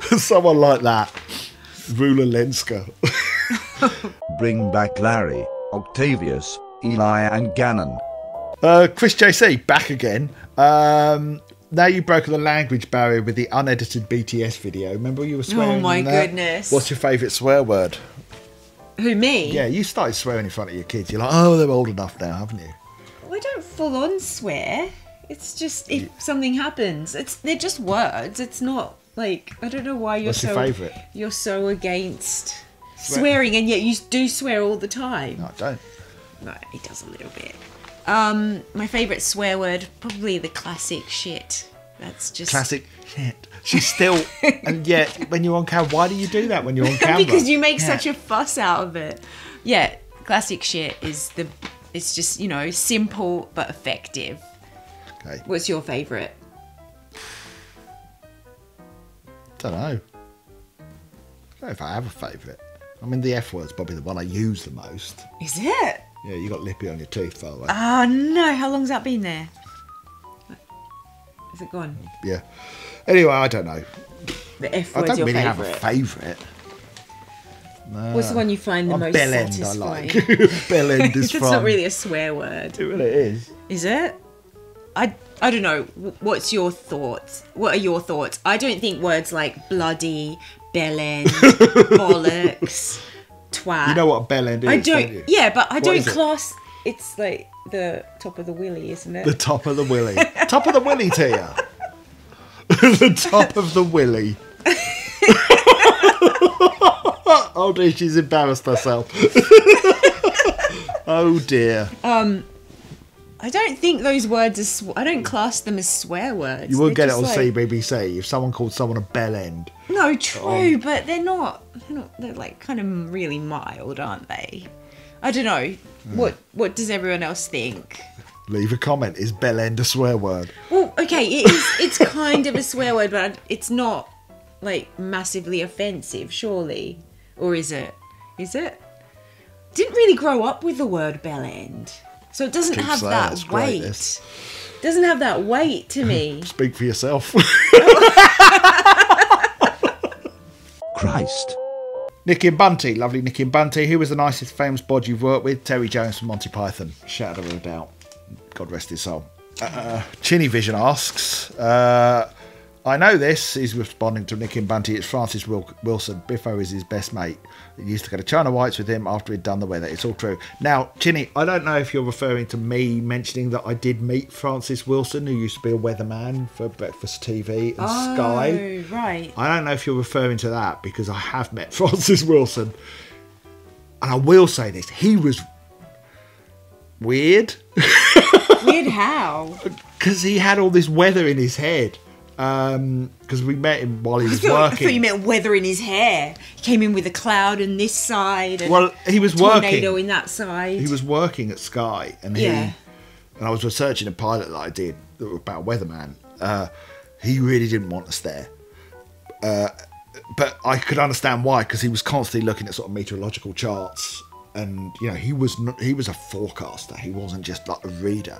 [LAUGHS] someone like that. Rula Lenska. [LAUGHS] Bring back Larry, Octavius, Eli, and Gannon. Uh, Chris JC, back again. Um, now you've broken the language barrier with the unedited BTS video. Remember you were oh swearing? Oh my goodness. What's your favourite swear word? Who me? Yeah, you started swearing in front of your kids. You're like, oh, they're old enough now, haven't you? I don't full on swear. It's just if something happens, it's they're just words. It's not like I don't know why you're What's so your favourite? you're so against Swear. swearing, and yet you do swear all the time. No, I don't. No, he does a little bit. Um, my favourite swear word probably the classic shit. That's just Classic shit. She's still, [LAUGHS] and yet when you're on camera, why do you do that when you're on camera? because you make Yeah. such a fuss out of it. Yeah, classic shit is the. It's just you know simple but effective. Okay. What's your favourite? Don't know. I don't know if I have a favourite. I mean, the F word's probably the one I use the most. Is it? Yeah, you got lippy on your teeth, by the way. Oh no! How long's that been there? Is it gone? Yeah. Anyway, I don't know. The F I word's don't your really favourite. have a favourite. What's the one you find the I'm most bell end, I satisfying? [LAUGHS] like. bell end is [LAUGHS] That's fun. not really a swear word, It really is Is it? I I don't know. What's your thoughts? What are your thoughts? I don't think words like bloody, bell end, [LAUGHS] bollocks, twat. You know what a bell end is, I don't don't. Yeah, but I What don't is it? class. It's like the top of the willy, isn't it? The top of the willy. top of the willy [LAUGHS] to [LAUGHS] the top of the willy. [LAUGHS] oh dear, she's embarrassed herself. oh dear. Um, I don't think those words are. Sw- I don't class them as swear words. You would They're get it on like- CBBC if someone called someone a bell end. No, true, but they're not. They're not. They're like kind of really mild, aren't they? I don't know. Hmm. What What does everyone else think? Leave a comment. Is bell end a swear word? Well, okay, it is. It's kind of a swear word, but it's not like massively offensive, surely, or is it? Is it? Didn't really grow up with the word bell end, so it doesn't have saying that it's great, weight. Doesn't have that weight to me. [LAUGHS] Speak for yourself. [LAUGHS] Christ. Nicky and Bunty, lovely Nicky and Bunty. Who was the nicest famous bod you've worked with? Terry Jones from Monty Python. Shadow of a doubt. God rest his soul. Uh, Chinny Vision asks, uh, I know this. He's responding to Nicky and Bunty. It's Francis Wil- Wilson. Biffo is his best mate. He used to go to China Whites with him after he'd done the weather. It's all true. Now, Chinny, I don't know if you're referring to me mentioning that I did meet Francis Wilson, who used to be a weatherman for Breakfast TV and oh, Sky. Oh, right. I don't know if you're referring to that because I have met [LAUGHS] Francis Wilson. And I will say this he was weird [LAUGHS] Weird how? [LAUGHS] because he had all this weather in his head. Because we met him while he I was working. I thought you meant weather in his hair. He came in with a cloud on this side and Well, he was tornado working. in that side. He was working at Sky, and he Yeah. and I was researching a pilot that I did about Weatherman. Uh, he really didn't want us there, uh, but I could understand why because he was constantly looking at sort of meteorological charts, and you know he was not, he was a forecaster. He wasn't just like a reader.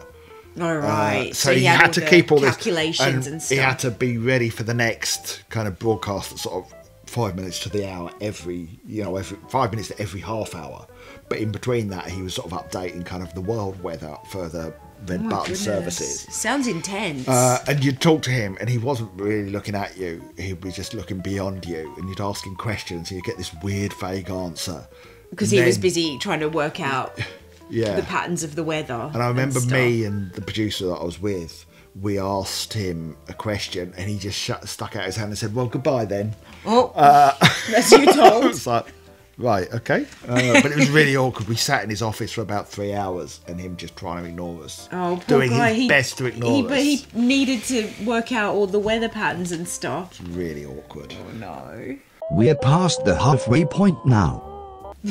All Uh, right. so, he, had, all to keep all calculations this, and, he had to be ready for the next kind of broadcast at sort of five minutes to the hour every, you know, every five minutes to every half hour. But in between that, he was sort of updating kind of the world weather for the red Oh button goodness. services. Sounds intense. Uh, and you'd talk to him, and he wasn't really looking at you. He'd be just looking beyond you, and you'd ask him questions, and you'd get this weird, vague answer. because And he was busy trying to work out [LAUGHS] Yeah. the patterns of the weather. And I remember stuff. me and the producer that I was with, we asked him a question and he just shut, stuck out his hand and said, Well, goodbye then. Oh, Uh, [LAUGHS] that's you told. [LAUGHS] It's like, right, okay. Uh, but it was really awkward. We sat in his office for about three hours and him just trying to ignore us. Oh, poor doing guy. his he, best to ignore he, us. But he needed to work out all the weather patterns and stuff. It's Really awkward. Oh, No. We're past the halfway point now.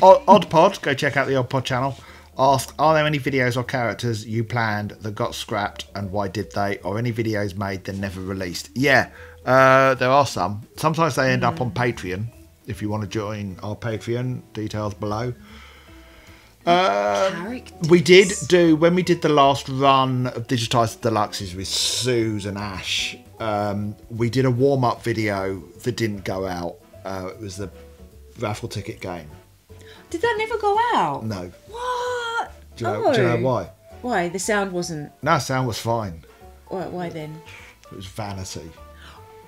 O- Odd Pod, go check out the Odd Pod channel. Ask, are there any videos or characters you planned that got scrapped and why did they? Or any videos made that never released? Yeah, uh, there are some. Sometimes they end up on Patreon. If you want to join our Patreon, details below. Characters. We did do when we did the last run of digitized deluxes with Suze and Ash. Um, we did a warm up video that didn't go out. Uh, it was the raffle ticket game. Did that never go out? No, What? Do you know, do you know Oh. why? Why? The sound wasn't. No, sound was fine. Why, why then? It was vanity.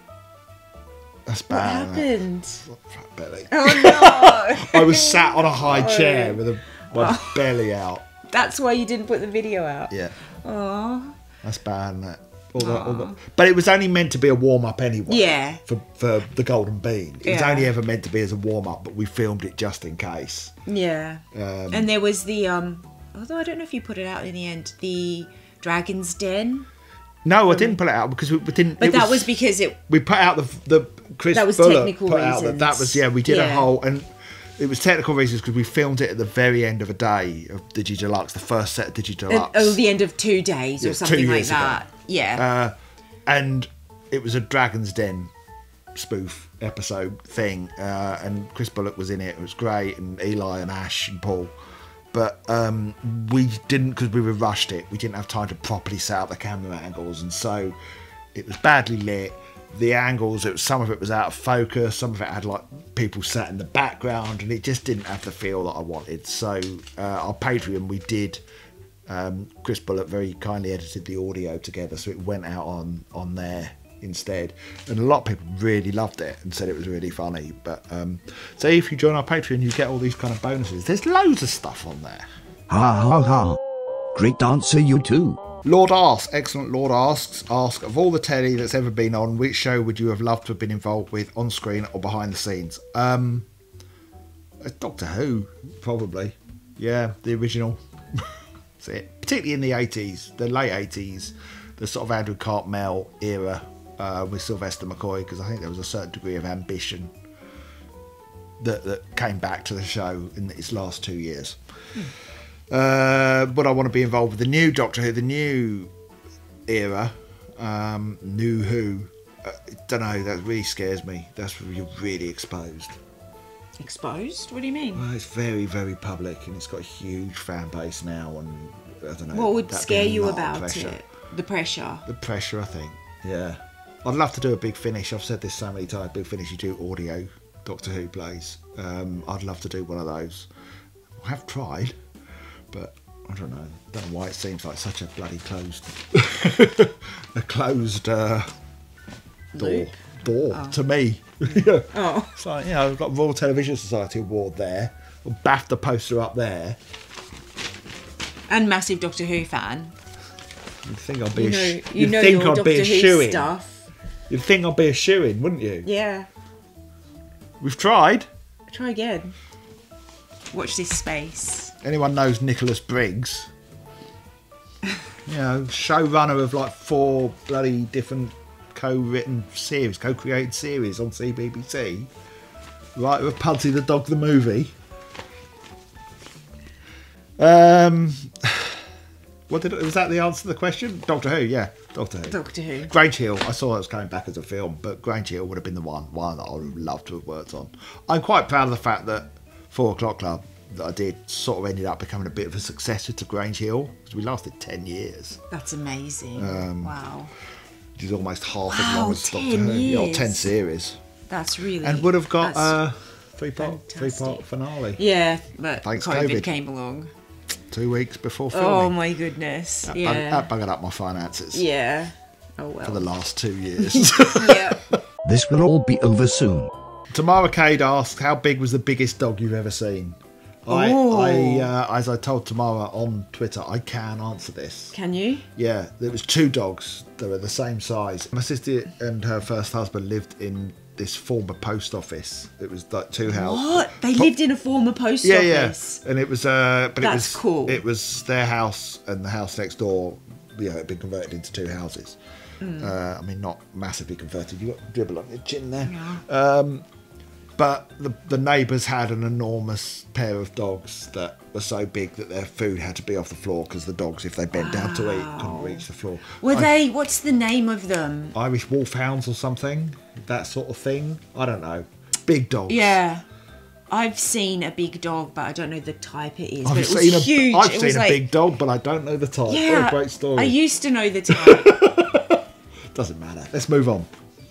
[GASPS] That's bad. isn't happened? Fat belly. Oh [LAUGHS] no! I was sat on a high [LAUGHS] chair with a, my belly out. That's why you didn't put the video out. Yeah, Oh. that's bad, isn't it? All all but it was only meant to be a warm up anyway. Yeah. For, for the Golden Bean. It was only ever meant to be as a warm up, but we filmed it just in case. Yeah. Um, and there was the um. Although I don't know if you put it out in the end, the Dragon's Den. No, I didn't put it out because we, we didn't. But that was because it. we put out the the Chris That was Bullock technical put out that that was yeah we did a whole and it was technical reasons because we filmed it at the very end of a day of Digi Deluxe, the first set of Digi Uh, Deluxe. oh, the end of two days Yeah, or something like years ago. that. Yeah. uh, and it was a Dragon's Den spoof episode thing, uh, and Chris Bullock was in it. It was great, and Eli and Ash and Paul. But um, we didn't because we were rushed it. We didn't have time to properly set up the camera angles, and so it was badly lit. The angles, it was, some of it was out of focus. Some of it had like people sat in the background, and it just didn't have the feel that I wanted. So uh, our Patreon, we did um, Chris Bullock very kindly edited the audio together, so it went out on on there instead. And a lot of people really loved it and said it was really funny. But um, so if you join our Patreon, you get all these kind of bonuses. There's loads of stuff on there. Ha ha ha. Great answer, you too. Lord asks, excellent Lord asks, ask of all the telly that's ever been on, which show would you have loved to have been involved with on screen or behind the scenes? Um, uh, Doctor Who, probably. Yeah, the original. [LAUGHS] That's it. Particularly in the 80s, the late 80s, the sort of Andrew Cartmel era uh, with Sylvester McCoy, because I think there was a certain degree of ambition that, that came back to the show in its last two years. Uh, but I want to be involved with the new Doctor Who, the new era, um, New Who. Uh, don't know. That really scares me. That's really, really exposed. Exposed? What do you mean? Well, it's very, very public, and it's got a huge fan base now. And I don't know. What would scare you about pressure. it? The pressure. The pressure, I think. Yeah, I'd love to do a big finish. I've said this so many times. Big finish. You do audio. Doctor Who plays. Um, I'd love to do one of those. I have tried, but I don't know. I don't know why it seems like such a bloody closed, [LAUGHS] a closed uh, door. Loop? Door to me. yeah. [LAUGHS] Oh. It's like, you know, we've got Royal Television Society Award there, a BAFTA poster up there. And massive Doctor Who fan. You'd think I'd be You a know, sh- you know think your I'd Doctor be a Who stuff. You'd think I'd be a shoe in, wouldn't you? Yeah. We've tried. Try again. Watch this space. Anyone knows Nicholas Briggs? you know, showrunner of like four bloody different co-written series, co-created series on CBBC. Writer of Pudsey the Dog the movie. Um, [SIGHS] what did was that the answer to the question? Doctor Who, yeah, Doctor Who. Doctor Who. Grange Hill, I saw it was coming back as a film, but Grange Hill would have been the one one that I would have loved to have worked on. I'm quite proud of the fact that Four O'clock Club that I did sort of ended up becoming a bit of a successor to Grange Hill because we lasted ten years, That's amazing. Um, wow. which is almost half as Wow, long as Doctor 10 Who. Yeah, ten series, That's really. and would have got a three part three part finale Yeah, but Thanks, COVID, COVID. came along. Two weeks before filming. Oh my goodness. that, yeah. bug- that buggered up my finances yeah. Oh well. for the last two years. [LAUGHS] yeah. This will all be over soon. Tamara Cade asked, "How big was the biggest dog you've ever seen?" I, I uh, as I told Tamara on Twitter, I can answer this. Can you? Yeah, there was two dogs that were the same size. My sister and her first husband lived in this former post office. It was like two houses. What? They lived in a former post Yeah, office. yeah, and it was. Uh, but it That's was cool. It was their house and the house next door. Yeah, it had been converted into two houses. Hmm. Uh, I mean, not massively converted. You got dribble on your chin there. Um, but the, the neighbours had an enormous pair of dogs that were so big that their food had to be off the floor because the dogs, if they bent down to eat, couldn't reach the floor. Were I- they? What's the name of them? Irish wolfhounds or something? That sort of thing? I don't know. Big dogs. Yeah. I've seen a big dog, but I don't know the type it is. I've but it was seen a, huge. I've it seen was a like, big dog, but I don't know the type. Yeah, what a great story. I used to know the type, [LAUGHS] Doesn't matter. Let's move on.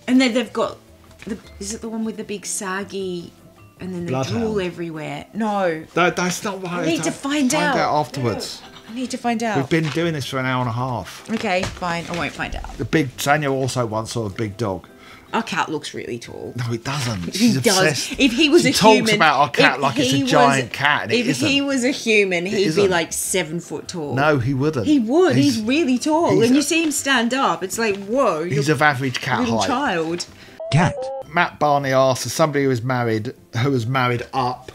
and then they've got the. Is it the one with the big saggy, and then the Bloodhound. drool everywhere? No, That, that's not what I need to find out. afterwards. I need to find out. We've been doing this for an hour and a half. Okay, fine. I won't find out. The big Tanya also once saw a big dog. Our cat looks really tall. No, it doesn't. [LAUGHS] He She's does. If he was she a talks human, about our cat like it's he a was- giant cat, and if he isn't. was a human, he'd be like seven foot tall. No, he wouldn't. he would. He's, He's, really tall, he's and you see him stand up. It's like whoa, you're he's of average cat little height. child. Cat. Matt Barney asks, as somebody who is married, who was married up.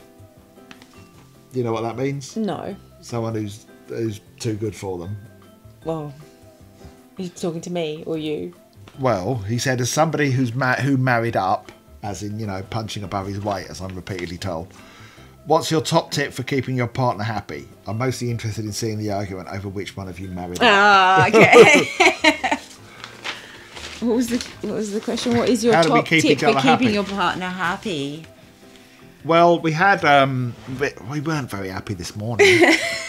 You know what that means? No, Someone who's who's too good for them. well, he's talking to me or you. Well, he said, as somebody who's ma- who married up, as in you know punching above his weight, as I'm repeatedly told. What's your top tip for keeping your partner happy? I'm mostly interested in seeing the argument over which one of you married up. Ah, okay. [LAUGHS] what was the What was the question? What is your How top keep tip for keeping happy? your partner happy? Well, we had um, we, we weren't very happy this morning.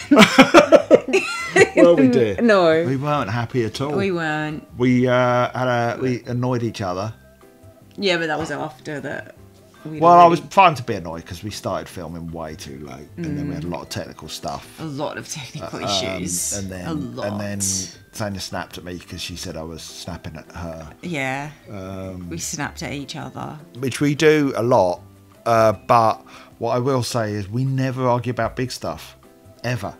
[LAUGHS] [LAUGHS] well, we did. No. we weren't happy at all. We weren't. We uh, had a we annoyed each other. Yeah, but that was after that. Well, I was already- trying to be annoyed because we started filming way too late, and then we had a lot of technical stuff. a lot of technical Um, issues. and then a lot. and then Tanya snapped at me because she said I was snapping at her, yeah, Um, we snapped at each other. which we do a lot. Uh, but what I will say is we never argue about big stuff, ever.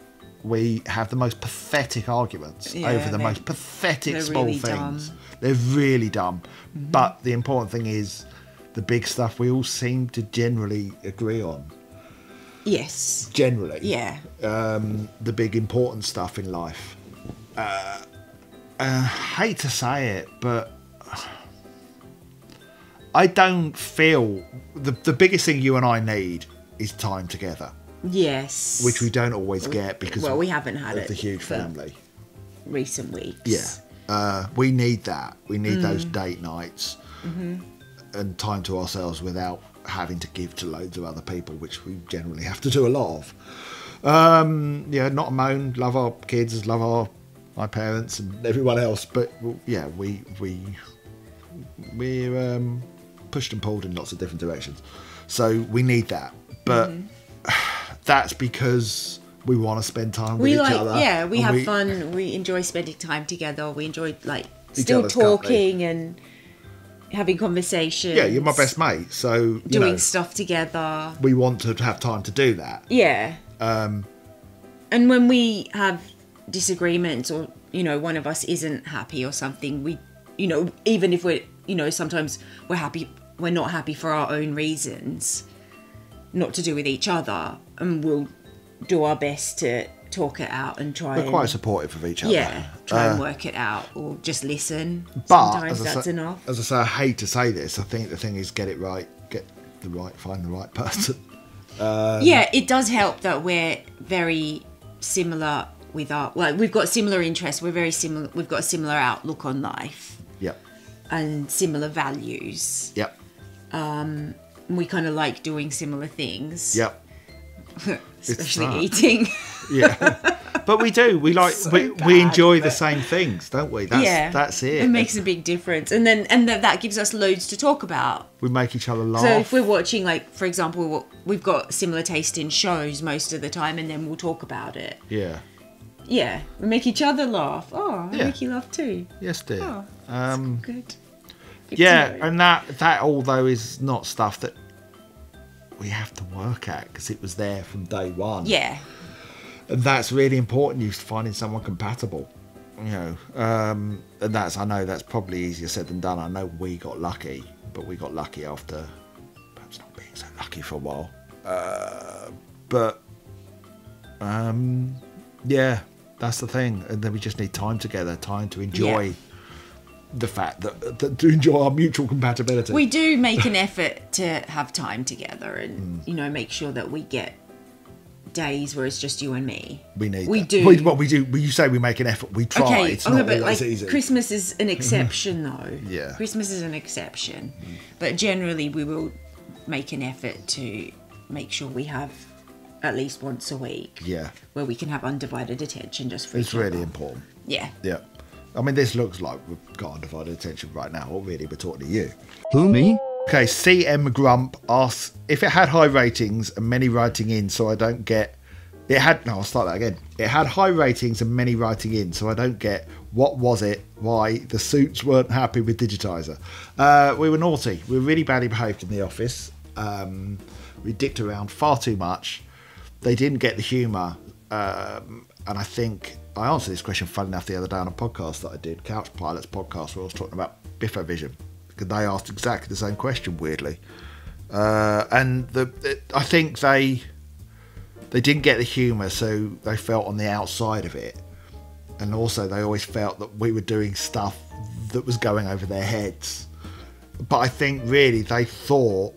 We have the most pathetic arguments Yeah, over the most pathetic small really things. dumb. Mm-hmm. They're really dumb. But the important thing is the big stuff we all seem to generally agree on. Yes. generally. Yeah. um, the big important stuff in life. Uh, uh, hate to say it, but I don't feel the the biggest thing you and I need is time together, Yes. which we don't always get because Well, we haven't had of it the huge family. recent weeks. Yeah, uh, we need that. We need those Mm. date nights Mm-hmm. and time to ourselves without having to give to loads of other people, which we generally have to do a lot of. Um, yeah, not a moan. Love our kids, love our my parents and everyone else, but yeah, we we we're um, pushed and pulled in lots of different directions. So we need that, but that's because we want to spend time with We each like, other. yeah, we have fun. We enjoy spending time together. We enjoy like still company. talking and having conversations. Yeah, you're my best mate, so you Doing know, stuff together. we want to have time to do that. Yeah. Um, And when we have disagreements or, you know, one of us isn't happy or something, we, you know, even if we're, you know, sometimes we're happy, we're not happy for our own reasons, not to do with each other, and we'll do our best to talk it out and try we're and, quite supportive of each other. yeah, try and Uh, work it out or just listen. But Sometimes that's say, enough. as I say, I hate to say this. I think the thing is get it right, get the right, find the right person. [LAUGHS] yeah, it does help that we're very similar with our well, we've got similar interests. We're very similar. We've got a similar outlook on life Yep, and similar values. yep, We kind of like doing similar things. yep. Especially eating. [LAUGHS] Yeah, but we do. We like So we, we bad, enjoy the same things, don't we? That's yeah, that's it. It makes a big difference, and then and that gives us loads to talk about. we make each other laugh. So if we're watching, like for example, we've got similar taste in shows most of the time, and then we'll talk about it. yeah. Yeah, we make each other laugh. Oh, I Yeah. make you laugh too. Yes, dear. Oh, um, Good. Good yeah, and that that although is not stuff that we have to work at because it was there from day one. yeah, and that's really important. You finding someone compatible, you know, um, and that's I know that's probably easier said than done. I know we got lucky, but we got lucky after perhaps not being so lucky for a while. Uh, but um, yeah, that's the thing, and then we just need time together, time to enjoy. Yeah. The fact that, that to enjoy our mutual compatibility. we do make an effort to have time together, Mm. and you know, make sure that we get days where it's just you and me. We need. We that. do. We, well, we do. We, you say we make an effort. We try. Okay, it's okay, not but like easy. Christmas is an exception, [LAUGHS] though. Yeah. Christmas is an exception, but generally we will make an effort to make sure we have at least once a week yeah, where we can have undivided attention just for it's each really other. important. Yeah. Yeah. I mean, this looks like we've got undivided attention right now. Or really, we're talking to you. Who me? Okay, CM Grump asks if it had high ratings and many writing in, so I don't get. It had. No, I'll start that again. It had high ratings and many writing in, so I don't get what was it, why the suits weren't happy with Digitiser. Uh, we were naughty. We were really badly behaved in the office. Um, we dicked around far too much. They didn't get the humour. Um, and I think I answered this question, fun enough, the other day on a podcast that I did, Couch Pilots podcast, where I was talking about Biffo Vision. Because they asked exactly the same question, weirdly. Uh, and the, it, I think they they didn't get the humour, so they felt on the outside of it. And also, they always felt that we were doing stuff that was going over their heads. But I think really they thought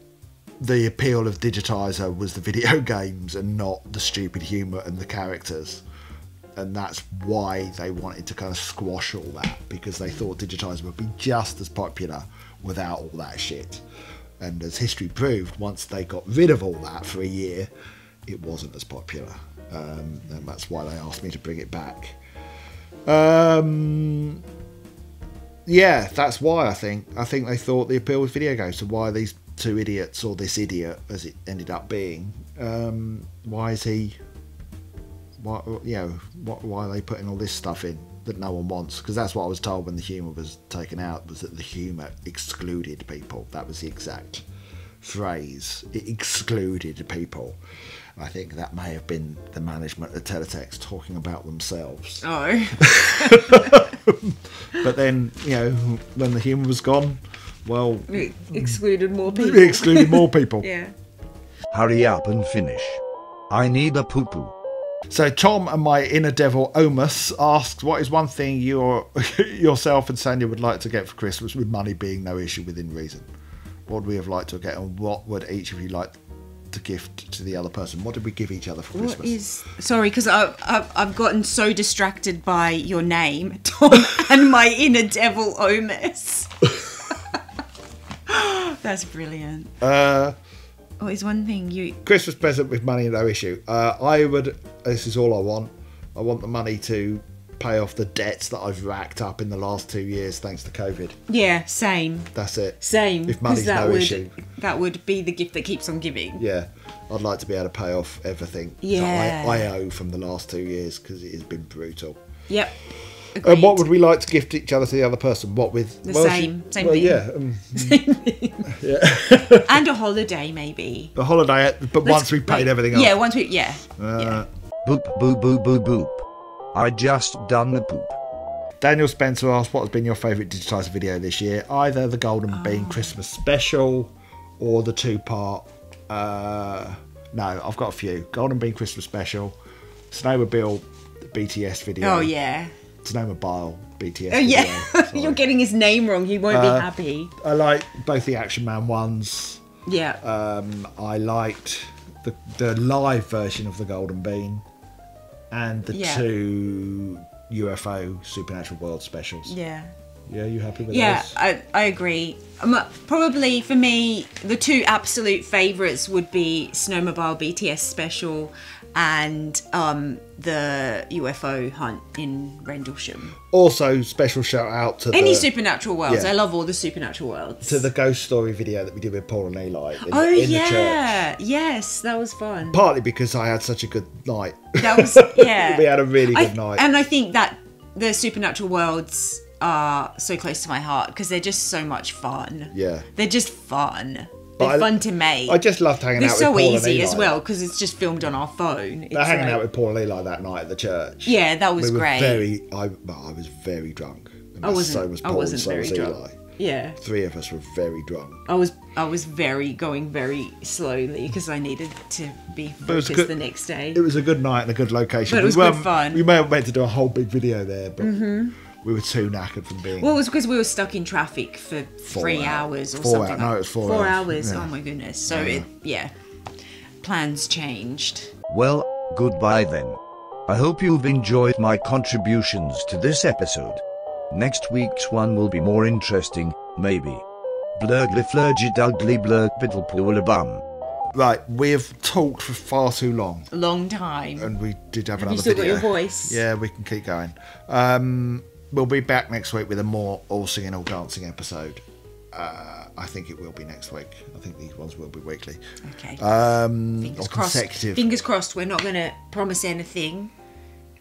the appeal of Digitiser was the [LAUGHS] video games and not the stupid humour and the characters. And that's why they wanted to kind of squash all that because they thought Digitiser would be just as popular without all that shit. And as history proved, once they got rid of all that for a year, it wasn't as popular. Um, and that's why they asked me to bring it back. Um, yeah, that's why I think. I think they thought the appeal was video games. So why these two idiots, or this idiot, as it ended up being, um, why is he? Why, you know, why, why are they putting all this stuff in that no one wants? Because that's what I was told when the humour was taken out. Was that the humour excluded people? That was the exact phrase. It excluded people. I think that may have been the management of Teletext talking about themselves. Oh. [LAUGHS] But then, you know, when the humour was gone, well, It Excluded more we people. excluded more people. [LAUGHS] yeah. Hurry up and finish. I need a poo poo. So Tom and my inner devil Omus asks, "What is one thing you [LAUGHS] yourself and Sanja would like to get for Christmas, with money being no issue within reason? What would we have liked to get, and what would each of you like to gift to the other person? What did we give each other for What Christmas? is sorry because I've, I've I've gotten so distracted by your name, [LAUGHS] Tom, and my inner devil Omis. [LAUGHS] That's brilliant. Uh, What is one thing you? Christmas present with money no issue. Uh, I would. This is all I want. I want the money to pay off the debts that I've racked up in the last two years thanks to COVID. Yeah, same, That's it. same. If money's that no would issue. that would be the gift that keeps on giving. Yeah, I'd like to be able to pay off everything Yeah. that I, I owe from the last two years because it has been brutal. Yep. And what would we like to gift each other to the other person? What with The she- same- same well, thing. Yeah, um, [LAUGHS] [LAUGHS] and a holiday maybe. the holiday, at but once we've paid Like, everything off. Yeah, once we yeah. Uh, Boop boop boop boop boop. I just done the poop. Daniel Spencer asked, "What has been your favourite digitised video this year? Either the Golden Bean Oh. Christmas special or the two-part." Uh, no, I've got a few. Golden Bean Christmas special, Snowmobile BTS video. Oh yeah. Snowmobile BTS. Oh yeah. [LAUGHS] You're getting his name wrong. He won't Uh, be happy. I like both the Action Man ones. Yeah. Um, I liked the the live version of the Golden Bean, and the Yeah. two UFO Supernatural World specials. yeah. Yeah, you happy with that? Yeah, those? I, I agree. Um, probably for me, the two absolute favourites would be Snowmobile BTS special and um, the UFO hunt in Rendlesham. Also, special shout out to Any the, supernatural worlds. yeah. I love all the supernatural worlds. to the ghost story video that we did with Paul and Eli in, oh in the church. yeah, yes, that was fun. Partly because I had such a good night. That was [LAUGHS] yeah. we had a really I- good night. and I think that the supernatural worlds are so close to my heart because they're just so much fun. Yeah. they're just fun. They're I- fun to make. I just loved hanging They're out so with Paul easy as well because it's just filmed on our phone. It's hanging like- out with Paul and Eli that night at the church. Yeah, that was we were great. Very, I, well, I was very drunk. And I wasn't. So was I wasn't so very was drunk. Eli. Yeah, Three of us were very drunk. I was. I was very going very slowly because I needed to be focused good- the next day. It was a good night and a good location. But it was we good fun. Mm-hmm. We may have meant to do a whole big video there, but we were too knackered from being. Well, it was because we were stuck in traffic for three hours. hours or Four something. hou- no, it was four hours. hours. Yeah. Oh my goodness. So it, yeah, plans changed. Well, goodbye then. I hope you've enjoyed my contributions to this episode. Next week's one will be more interesting, maybe. Blurgly flurgy dugly blurg biddle bum. right, we've talked for far too long, A long time. and we did have, Have another you still video. got your voice? Yeah, we can keep going. Um, we'll be back next week with a more all singing, all dancing episode. Uh, I think it will be next week. I think these ones will be weekly. Okay. Um, fingers crossed. Fingers crossed. We're not going to promise anything,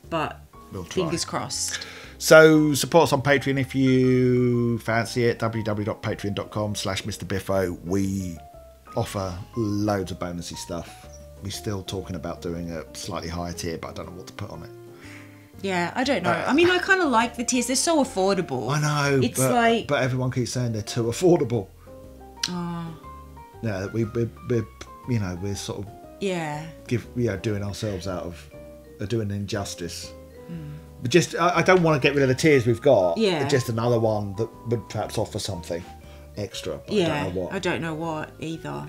but We'll try. fingers crossed. So support us on Patreon if you fancy it. www.patreon.com slash Mr. Biffo. We offer loads of bonusy stuff. We're still talking about doing a slightly higher tier, but I don't know what to put on it. Yeah, I don't know. I mean, I kind of like the tiers. They're so affordable. I know, It's but, like but everyone keeps saying they're too affordable. Oh. Yeah, we, we, we, you know, we're sort of yeah. give, you know, doing ourselves out of, uh, doing an injustice. Hmm. But just, I, I don't want to get rid of the tiers we've got. Yeah. Just another one that would perhaps offer something extra. Yeah. I don't know what. I don't know what either.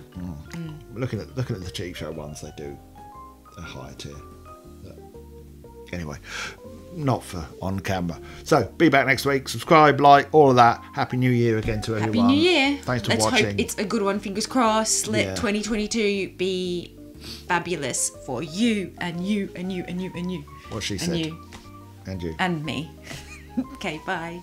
looking at looking at the Cheapshow ones, they do a higher tier. Anyway, not for on camera. So be back next week. Subscribe, like, all of that. Happy New Year again to Happy everyone. Happy New Year. Thanks for Let's watching. hope it's a good one. Fingers crossed. Let Yeah. 2022 be fabulous for you and you and you and you and you. What she and said. you and you. and me. [LAUGHS] okay, bye.